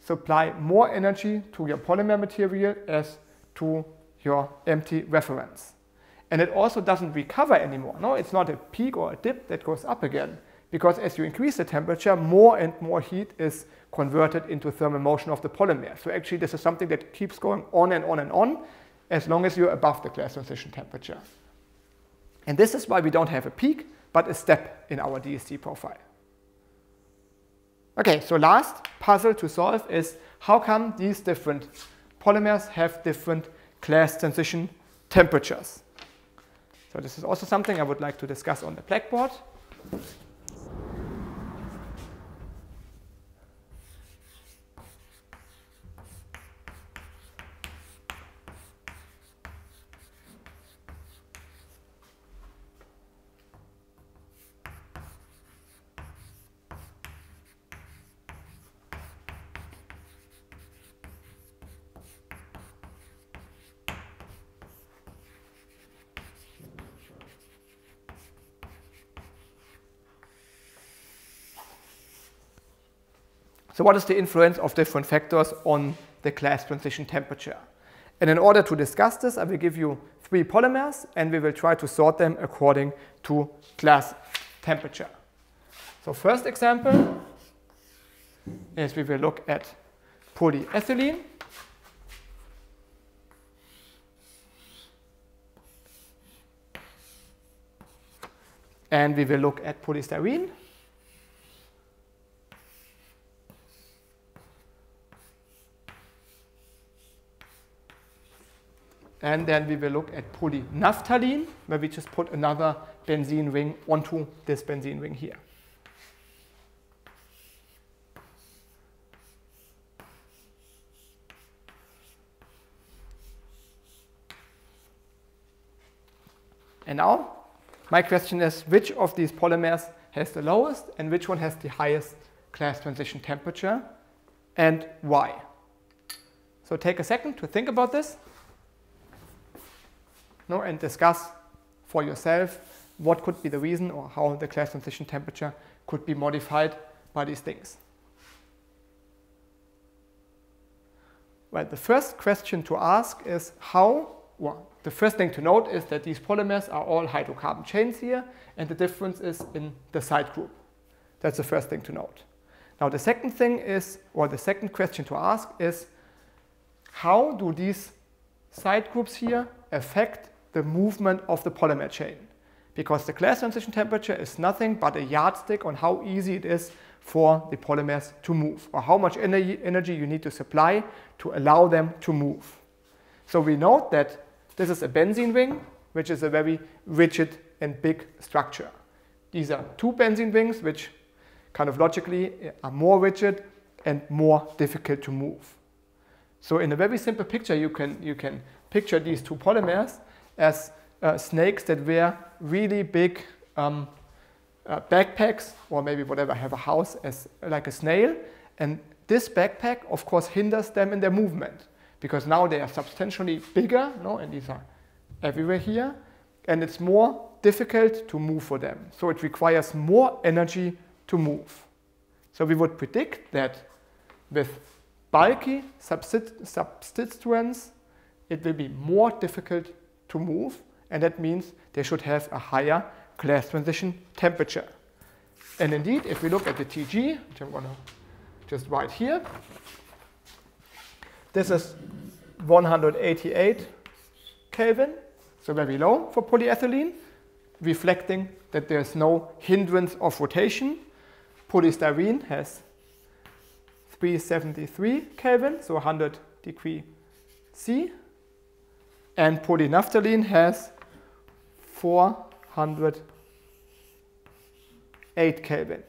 supply more energy to your polymer material as to your empty reference. And it also doesn't recover anymore. No, it's not a peak or a dip that goes up again. Because as you increase the temperature, more and more heat is converted into thermal motion of the polymer. So actually this is something that keeps going on and on and on as long as you're above the glass transition temperature. And this is why we don't have a peak, but a step in our DSC profile. Okay, so last puzzle to solve is how come these different polymers have different glass transition temperatures? So this is also something I would like to discuss on the blackboard. So what is the influence of different factors on the glass transition temperature? And in order to discuss this, I will give you three polymers and we will try to sort them according to glass temperature. So first example is we will look at polyethylene. And we will look at polystyrene. And then we will look at polynaphthalene, where we just put another benzene ring onto this benzene ring here. And now, my question is, which of these polymers has the lowest and which one has the highest glass transition temperature and why? So take a second to think about this no, and discuss for yourself what could be the reason or how the glass transition temperature could be modified by these things. Well, the first question to ask is how, well, the first thing to note is that these polymers are all hydrocarbon chains here, and the difference is in the side group. That's the first thing to note. Now, the second thing is, or the second question to ask is, how do these side groups here affect the movement of the polymer chain. Because the glass transition temperature is nothing but a yardstick on how easy it is for the polymers to move or how much energy energy you need to supply to allow them to move. So we note that this is a benzene ring, which is a very rigid and big structure. These are two benzene rings, which kind of logically eh, are more rigid and more difficult to move. So in a very simple picture, you can, you can picture these two polymers as uh, snakes that wear really big um, uh, backpacks or maybe whatever have a house as like a snail and this backpack of course hinders them in their movement because now they are substantially bigger, no, and these are everywhere here, and it's more difficult to move for them. So it requires more energy to move. So we would predict that with bulky substituents, it will be more difficult to move, and that means they should have a higher glass transition temperature. And indeed, if we look at the TG, which I'm going to just write here, this is 188 Kelvin, so very low for polyethylene, reflecting that there's no hindrance of rotation. Polystyrene has 373 Kelvin, so 100 degree C. And polynaphthalene has 408 Kelvin.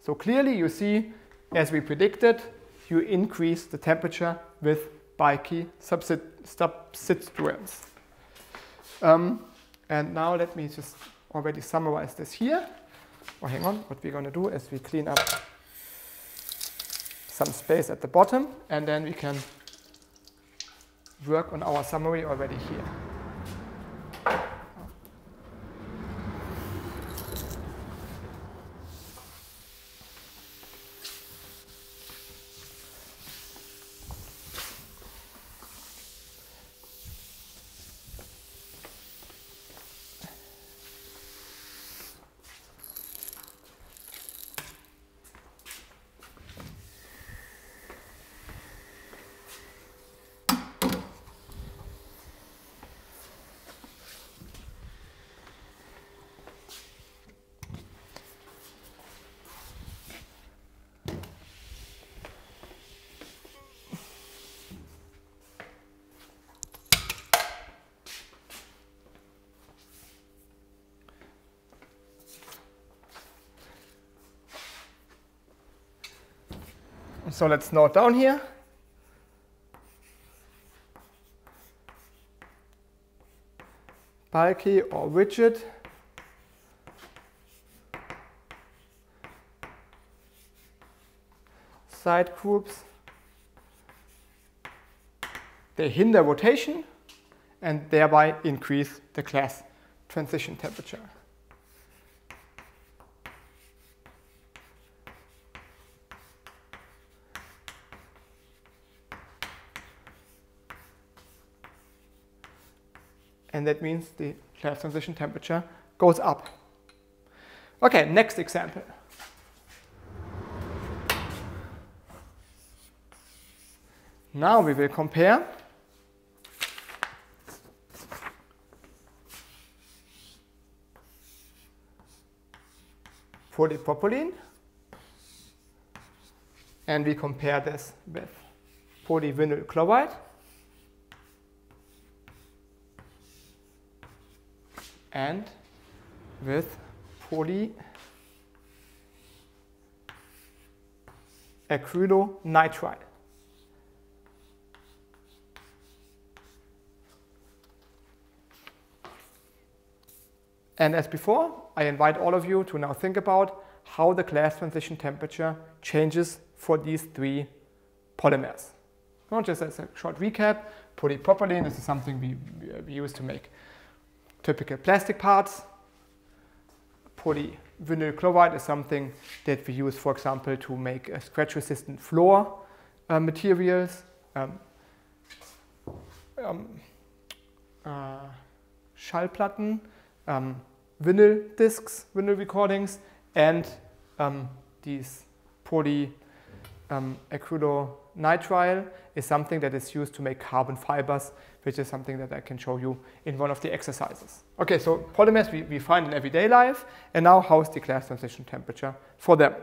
So clearly you see, as we predicted, you increase the temperature with bulky substituents. Um, and now let me just already summarize this here. Oh, hang on, what we're going to do is we clean up some space at the bottom and then we can work on our summary already here. So let's note down here. Bulky or rigid. Side groups. They hinder rotation and thereby increase the glass transition temperature. And that means the glass transition temperature goes up. Okay, next example. Now we will compare polypropylene and we compare this with polyvinyl chloride. And with polyacrylonitrile. And as before, I invite all of you to now think about how the glass transition temperature changes for these three polymers. Well, just as a short recap, polypropylene this is something we, we use to make typical plastic parts. Polyvinyl chloride is something that we use, for example, to make scratch-resistant floor uh, materials. Um, um, uh, Schallplatten, um, vinyl discs, vinyl recordings, and um, these poly acrylonitrile is something that is used to make carbon fibers, which is something that I can show you in one of the exercises. Okay, so polymers we, we find in everyday life, and now how is the glass transition temperature for them?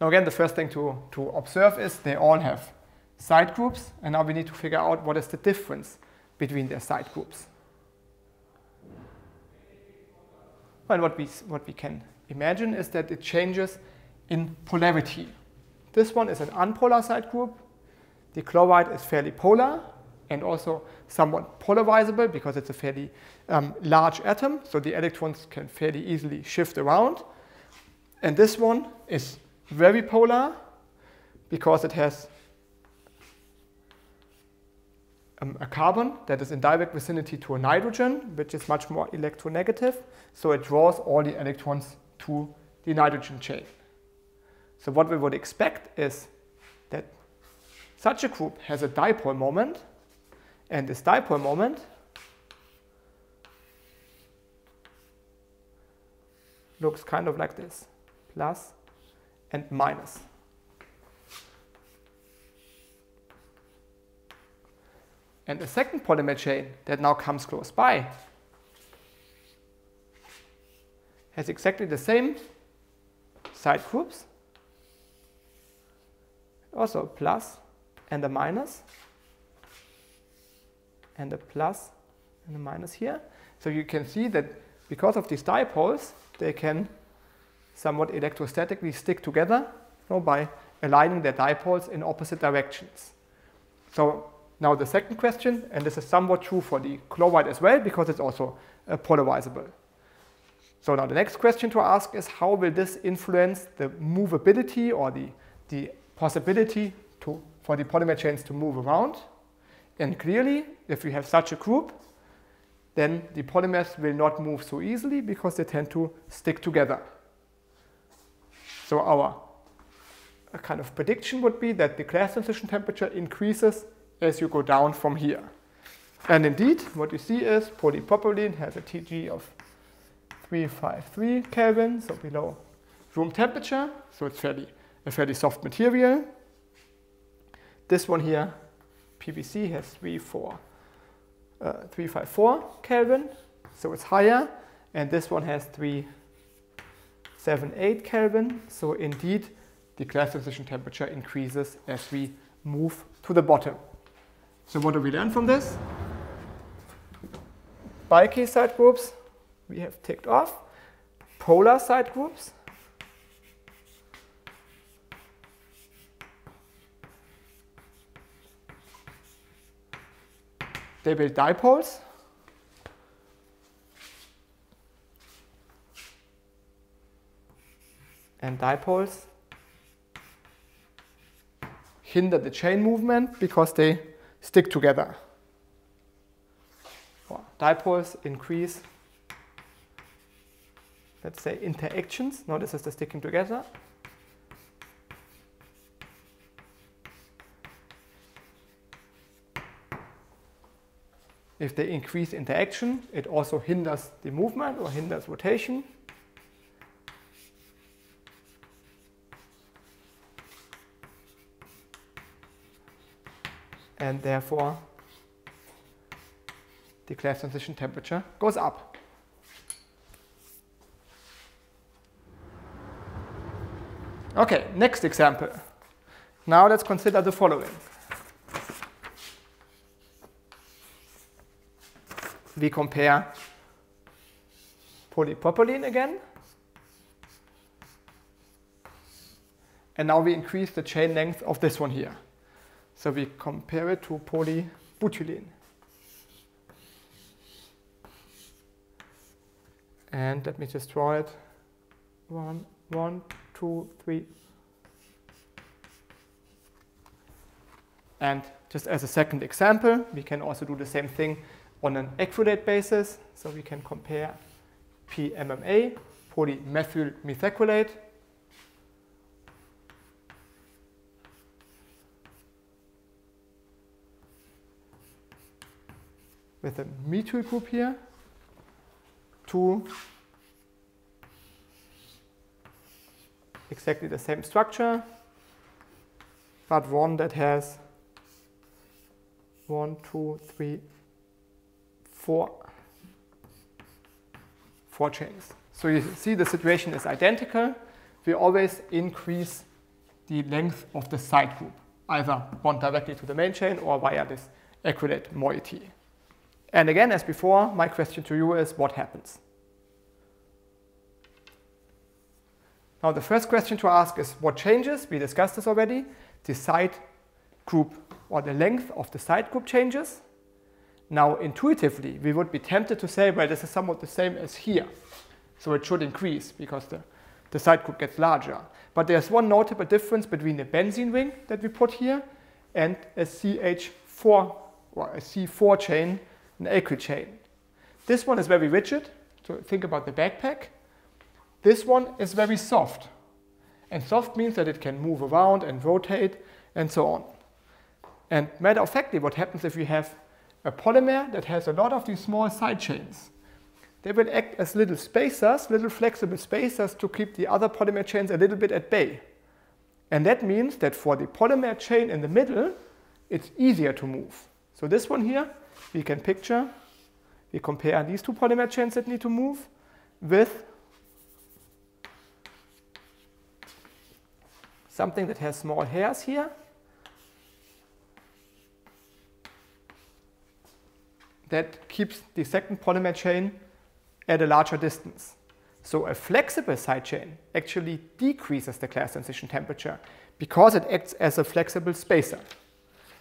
Now again, the first thing to, to observe is they all have side groups, and now we need to figure out what is the difference between their side groups. And what we, what we can imagine is that it changes in polarity. This one is an unpolar side group. The chloride is fairly polar and also somewhat polarizable because it's a fairly um, large atom, so the electrons can fairly easily shift around. And this one is very polar because it has um, a carbon that is in direct vicinity to a nitrogen, which is much more electronegative. So it draws all the electrons to the nitrogen chain. So what we would expect is that such a group has a dipole moment, and this dipole moment looks kind of like this, plus and minus. And the second polymer chain that now comes close by has exactly the same side groups, also a plus and a minus, and a plus and a minus here. So you can see that because of these dipoles, they can somewhat electrostatically stick together you know, by aligning their dipoles in opposite directions. So now the second question, and this is somewhat true for the chloride as well, because it's also uh, polarizable. So now the next question to ask is how will this influence the movability or the, the possibility to, for the polymer chains to move around? And clearly, if we have such a group, then the polymers will not move so easily because they tend to stick together. So our uh, kind of prediction would be that the glass transition temperature increases as you go down from here. And indeed, what you see is polypropylene has a TG of 353 Kelvin, so below room temperature, so it's fairly, a fairly soft material. This one here, PVC, has 34, uh, 354 Kelvin, so it's higher. And this one has 378 Kelvin, so indeed the glass transition temperature increases as we move to the bottom. So what do we learn from this? By Bulky side groups we have ticked off. Polar side groups. They build dipoles. And dipoles hinder the chain movement because they stick together. Dipoles increase, let's say, interactions. Now this is the sticking together. If they increase interaction, it also hinders the movement or hinders rotation. and therefore the glass transition temperature goes up. Okay, next example. Now let's consider the following. We compare polypropylene again. And now we increase the chain length of this one here. So we compare it to polybutylene. And let me just draw it. One, one, two, three. And just as a second example, we can also do the same thing on an acrylate basis. So we can compare PMMA, polymethyl methacrylate, with a methyl group here to exactly the same structure, but one that has one, two, three, four, four chains. So you see the situation is identical. We always increase the length of the side group, either bond directly to the main chain or via this acrylate moiety. And again, as before, my question to you is what happens? Now the first question to ask is what changes? We discussed this already. The side group or the length of the side group changes. Now intuitively, we would be tempted to say, well, this is somewhat the same as here. So it should increase because the the side group gets larger. But there's one notable difference between the benzene ring that we put here and a CH4 or a C4 chain, an aqueous chain. This one is very rigid, so think about the backpack. This one is very soft. And soft means that it can move around and rotate and so on. And matter of factly, what happens if you have a polymer that has a lot of these small side chains? They will act as little spacers, little flexible spacers to keep the other polymer chains a little bit at bay. And that means that for the polymer chain in the middle, it's easier to move. So this one here, we can picture, we compare these two polymer chains that need to move with something that has small hairs here. That keeps the second polymer chain at a larger distance. So a flexible side chain actually decreases the glass transition temperature because it acts as a flexible spacer.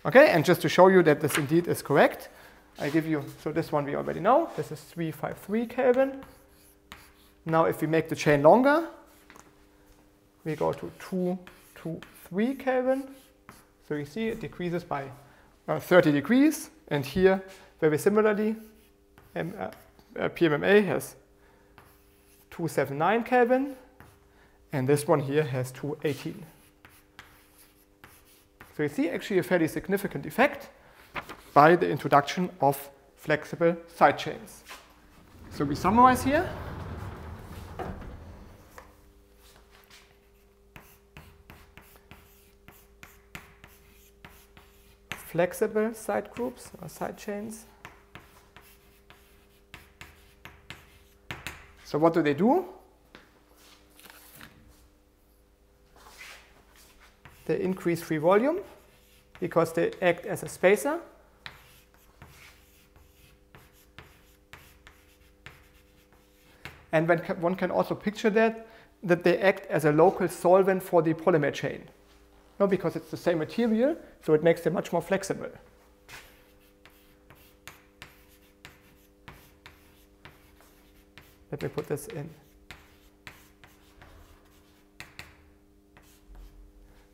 Okay, and just to show you that this indeed is correct, I give you, so this one we already know, this is 353 Kelvin. Now if we make the chain longer, we go to 223 Kelvin. So you see it decreases by uh, 30 degrees, and here, very similarly, uh, uh, PMMA has 279 Kelvin, and this one here has 218. So you see actually a fairly significant effect by the introduction of flexible side chains. So we summarize here. Flexible side groups or side chains So what do they do? They increase free volume because they act as a spacer. And when one can also picture that, that they act as a local solvent for the polymer chain. No, because it's the same material, so it makes them much more flexible. Let me put this in.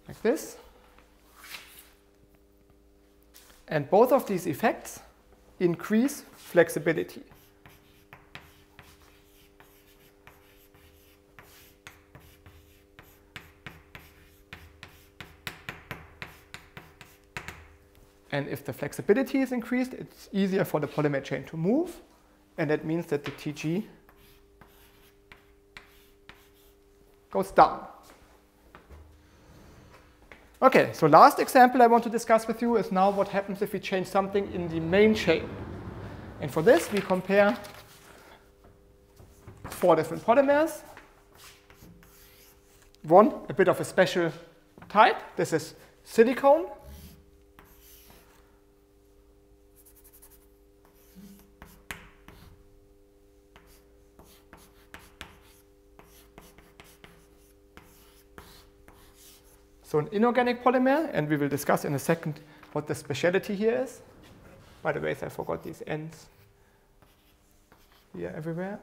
Like this. And both of these effects increase flexibility. And if the flexibility is increased, it's easier for the polymer chain to move. And that means that the TG goes down. Okay, so last example I want to discuss with you is now what happens if we change something in the main chain. And for this, we compare four different polymers. One, a bit of a special type. This is silicone. So an inorganic polymer, and we will discuss in a second what the speciality here is. By the way, I forgot these ends here everywhere.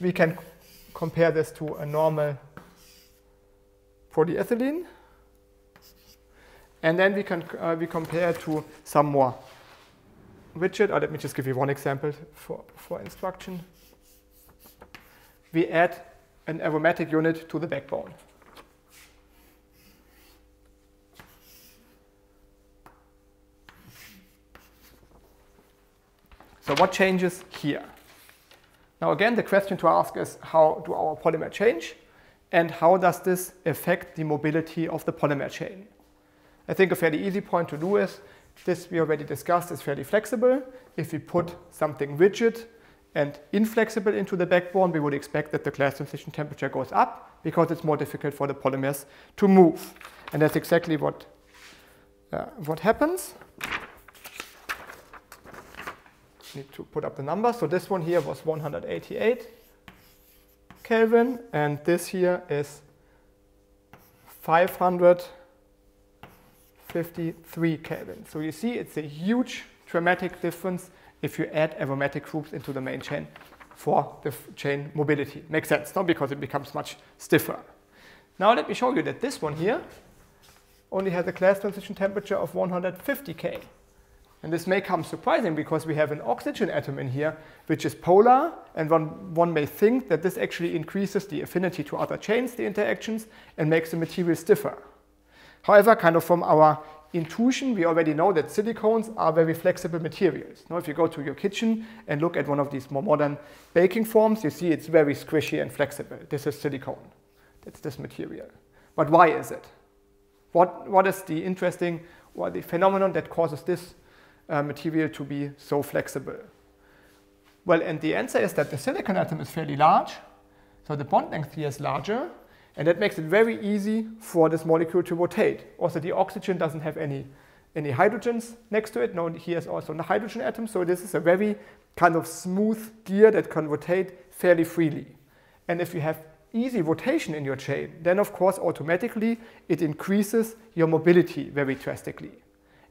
We can compare this to a normal polyethylene. And then we can uh, we compare to some more rigid, or let me just give you one example for, for instruction. We add an aromatic unit to the backbone. What changes here? Now again, the question to ask is how do our polymer change? And how does this affect the mobility of the polymer chain? I think a fairly easy point to do is, this we already discussed is fairly flexible. If we put something rigid and inflexible into the backbone, we would expect that the glass transition temperature goes up because it's more difficult for the polymers to move. And that's exactly what, uh, what happens need to put up the numbers. So this one here was 188 Kelvin, and this here is 553 Kelvin. So you see it's a huge dramatic difference if you add aromatic groups into the main chain for the chain mobility. Makes sense, no? Because it becomes much stiffer. Now let me show you that this one here only has a glass transition temperature of 150 K. And this may come surprising because we have an oxygen atom in here, which is polar, and one, one may think that this actually increases the affinity to other chains, the interactions, and makes the material stiffer. However, kind of from our intuition, we already know that silicones are very flexible materials. Now, if you go to your kitchen and look at one of these more modern baking forms, you see it's very squishy and flexible. This is silicone. That's this material. But why is it? What, what is the interesting or the phenomenon that causes this uh, material to be so flexible? Well, and the answer is that the silicon atom is fairly large, so the bond length here is larger, and that makes it very easy for this molecule to rotate. Also, the oxygen doesn't have any, any hydrogens next to it. No, here's also a hydrogen atom, so this is a very kind of smooth gear that can rotate fairly freely. And if you have easy rotation in your chain, then of course automatically it increases your mobility very drastically.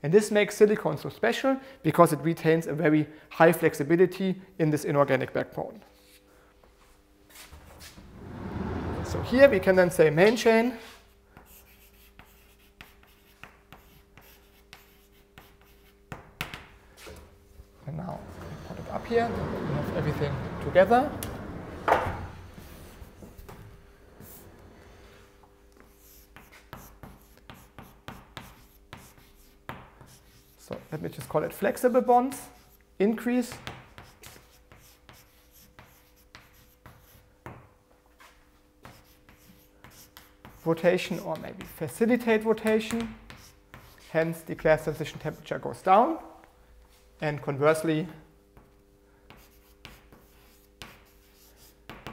And this makes silicon so special because it retains a very high flexibility in this inorganic backbone. So here we can then say main chain and now put it up here, we have everything together. So let me just call it flexible bonds, increase. rotation or maybe facilitate rotation. Hence the glass transition temperature goes down. And conversely,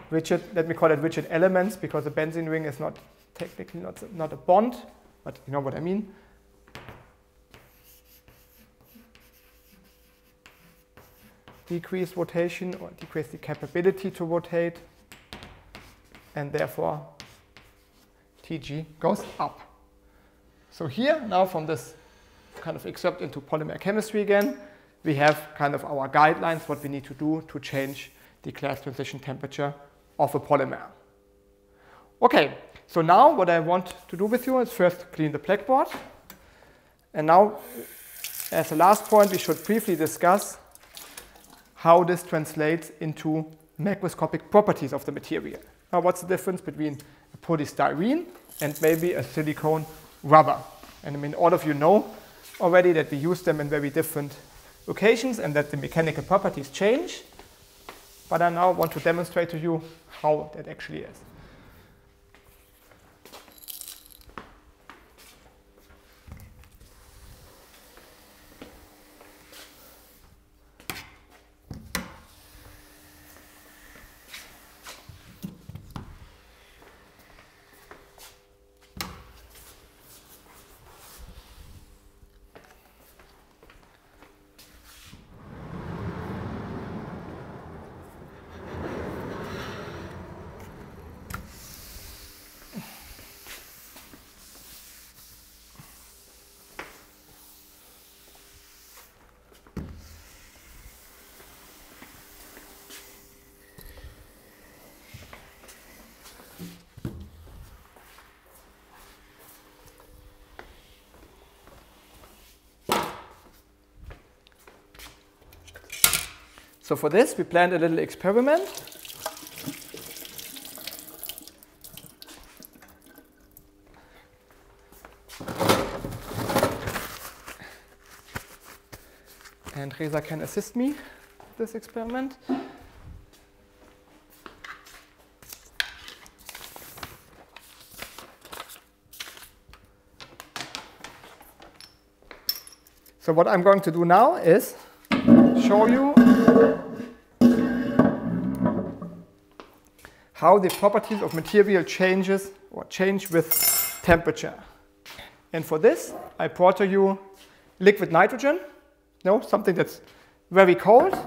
rigid, let me call it rigid elements because a benzene ring is not technically not, not a bond, but you know what I mean. Decrease rotation or decrease the capability to rotate and therefore Tg goes up. So here now from this kind of excerpt into polymer chemistry again, we have kind of our guidelines, what we need to do to change the glass transition temperature of a polymer. Okay, so now what I want to do with you is first clean the blackboard. And now, as a last point, we should briefly discuss how this translates into macroscopic properties of the material. Now, what's the difference between a polystyrene and maybe a silicone rubber? And I mean, all of you know already that we use them in very different occasions and that the mechanical properties change. But I now want to demonstrate to you how that actually is. So for this, we planned a little experiment. And Reza can assist me with this experiment. So what I'm going to do now is show you how the properties of material changes or change with temperature. And for this, I brought to you liquid nitrogen, no, something that's very cold,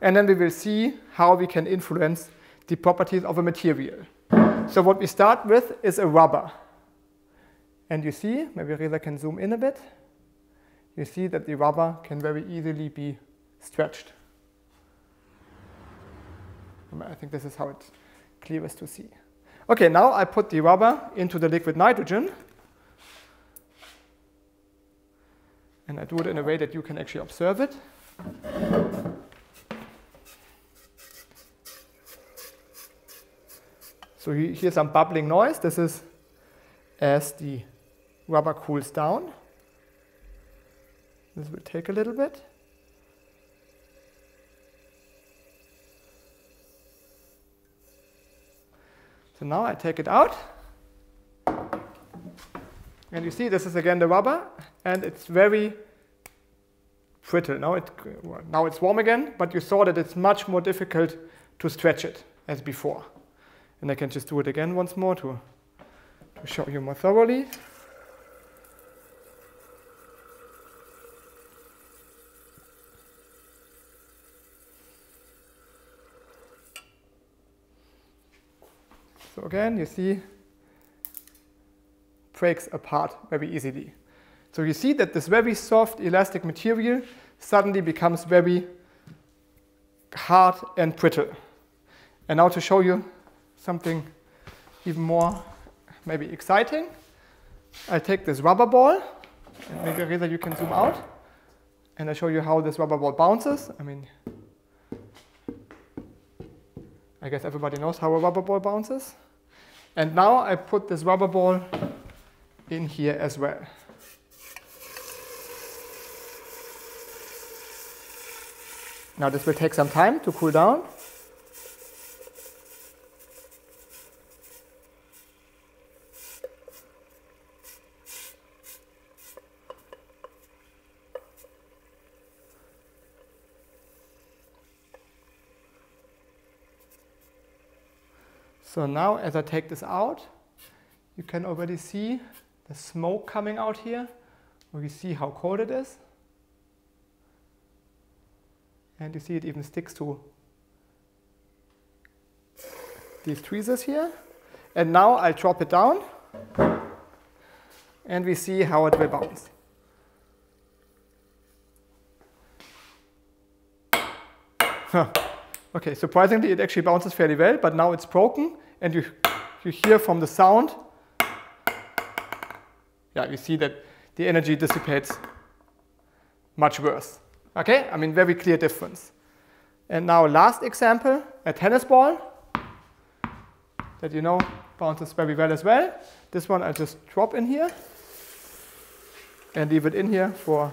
and then we will see how we can influence the properties of a material. So what we start with is a rubber. And you see, maybe Reza can zoom in a bit, you see that the rubber can very easily be stretched. Um, I think this is how it's clearest to see. Okay, now I put the rubber into the liquid nitrogen. And I do it in a way that you can actually observe it. So you hear some bubbling noise. This is as the rubber cools down. This will take a little bit. So now I take it out. And you see this is again the rubber and it's very brittle. Now, it, now it's warm again, but you saw that it's much more difficult to stretch it as before. And I can just do it again once more to, to show you more thoroughly. So again, you see breaks apart very easily. So you see that this very soft elastic material suddenly becomes very hard and brittle. And now to show you something even more maybe exciting, I take this rubber ball, and maybe Reza you can zoom out, and I show you how this rubber ball bounces. I mean, I guess everybody knows how a rubber ball bounces. And now I put this rubber ball in here as well. Now this will take some time to cool down. So now as I take this out, you can already see the smoke coming out here. We see how cold it is. And you see it even sticks to these tweezers here. And now I'll drop it down and we see how it will bounce. okay, surprisingly it actually bounces fairly well, but now it's broken and you, you hear from the sound, yeah, you see that the energy dissipates much worse. Okay, I mean, very clear difference. And now last example, a tennis ball that you know bounces very well as well. This one I just drop in here and leave it in here for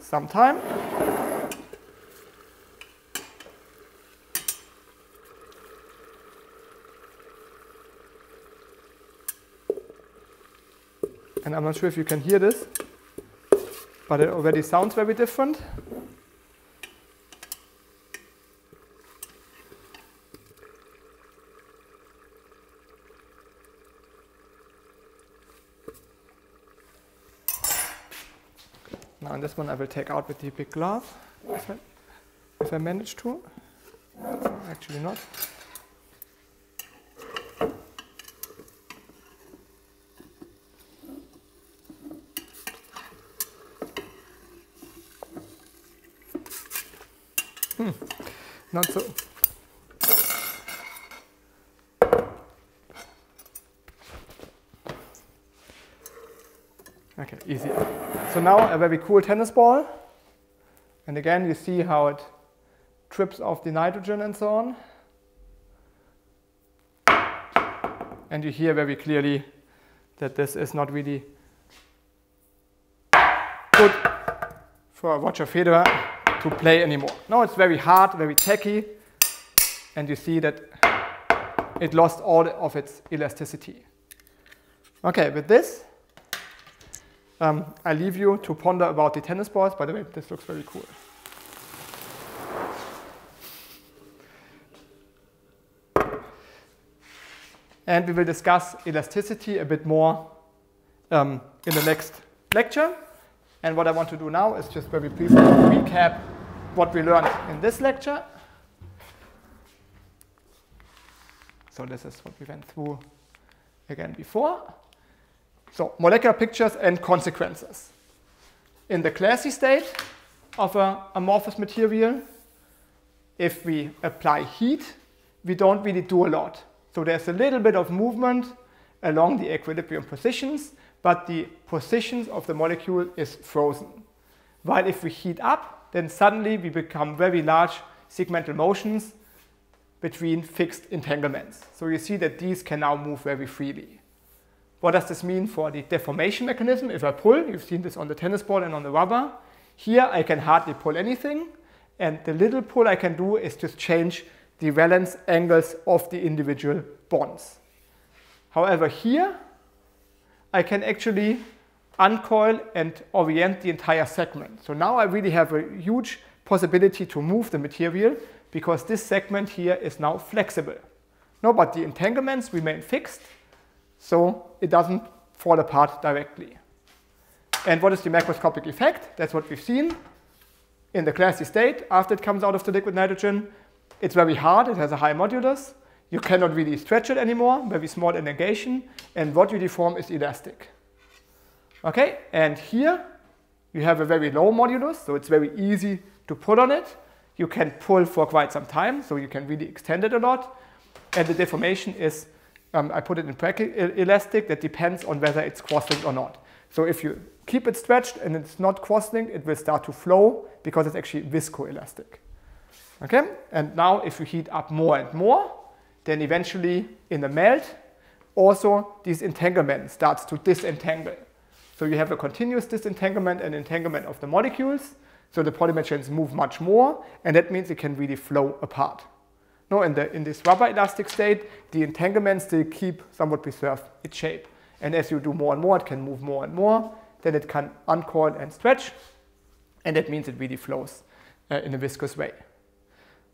some time. And I'm not sure if you can hear this, but it already sounds very different. Now this one I will take out with the big glove, if I, if I manage to. Actually not. Not so. Okay, easy. So now a very cool tennis ball. And again, you see how it trips off the nitrogen and so on. And you hear very clearly that this is not really good for Roger Federer to play anymore. Now it's very hard, very tacky, and you see that it lost all of its elasticity. Okay, with this, um, I leave you to ponder about the tennis balls. By the way, this looks very cool. And we will discuss elasticity a bit more um, in the next lecture. And what I want to do now is just very briefly recap what we learned in this lecture. So this is what we went through again before. So molecular pictures and consequences. In the glassy state of an amorphous material, if we apply heat we don't really do a lot. So there's a little bit of movement along the equilibrium positions, but the positions of the molecule is frozen. While if we heat up, then suddenly we become very large segmental motions between fixed entanglements. So you see that these can now move very freely. What does this mean for the deformation mechanism? If I pull, you've seen this on the tennis ball and on the rubber. Here I can hardly pull anything. And the little pull I can do is just change the valence angles of the individual bonds. However, here I can actually uncoil and orient the entire segment. So now I really have a huge possibility to move the material because this segment here is now flexible. No, but the entanglements remain fixed, so it doesn't fall apart directly. And what is the macroscopic effect? That's what we've seen in the glassy state after it comes out of the liquid nitrogen. It's very hard, it has a high modulus. You cannot really stretch it anymore, very small elongation, and what you deform is elastic. Okay, and here you have a very low modulus, so it's very easy to pull on it. You can pull for quite some time, so you can really extend it a lot. And the deformation is, um, I put it in elastic, that depends on whether it's cross-linked or not. So if you keep it stretched and it's not cross-linked, it will start to flow because it's actually viscoelastic. Okay, and now if you heat up more and more, then eventually in the melt, also this entanglement starts to disentangle. So you have a continuous disentanglement and entanglement of the molecules. So the polymer chains move much more, and that means it can really flow apart. No, in, the, in this rubber elastic state, the entanglements still keep somewhat preserve its shape. And as you do more and more, it can move more and more. Then it can uncoil and stretch. And that means it really flows uh, in a viscous way.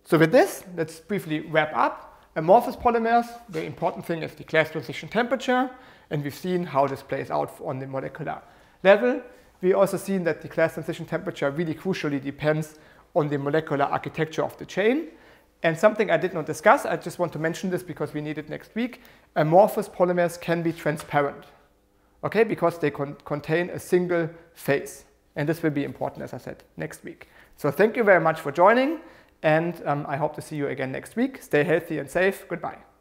So with this, let's briefly wrap up. Amorphous polymers, the important thing is the glass transition temperature. And we've seen how this plays out on the molecular level. We also seen that the glass transition temperature really crucially depends on the molecular architecture of the chain. And something I did not discuss, I just want to mention this because we need it next week. Amorphous polymers can be transparent, okay, because they con contain a single phase. And this will be important, as I said, next week. So thank you very much for joining, and um, I hope to see you again next week. Stay healthy and safe. Goodbye.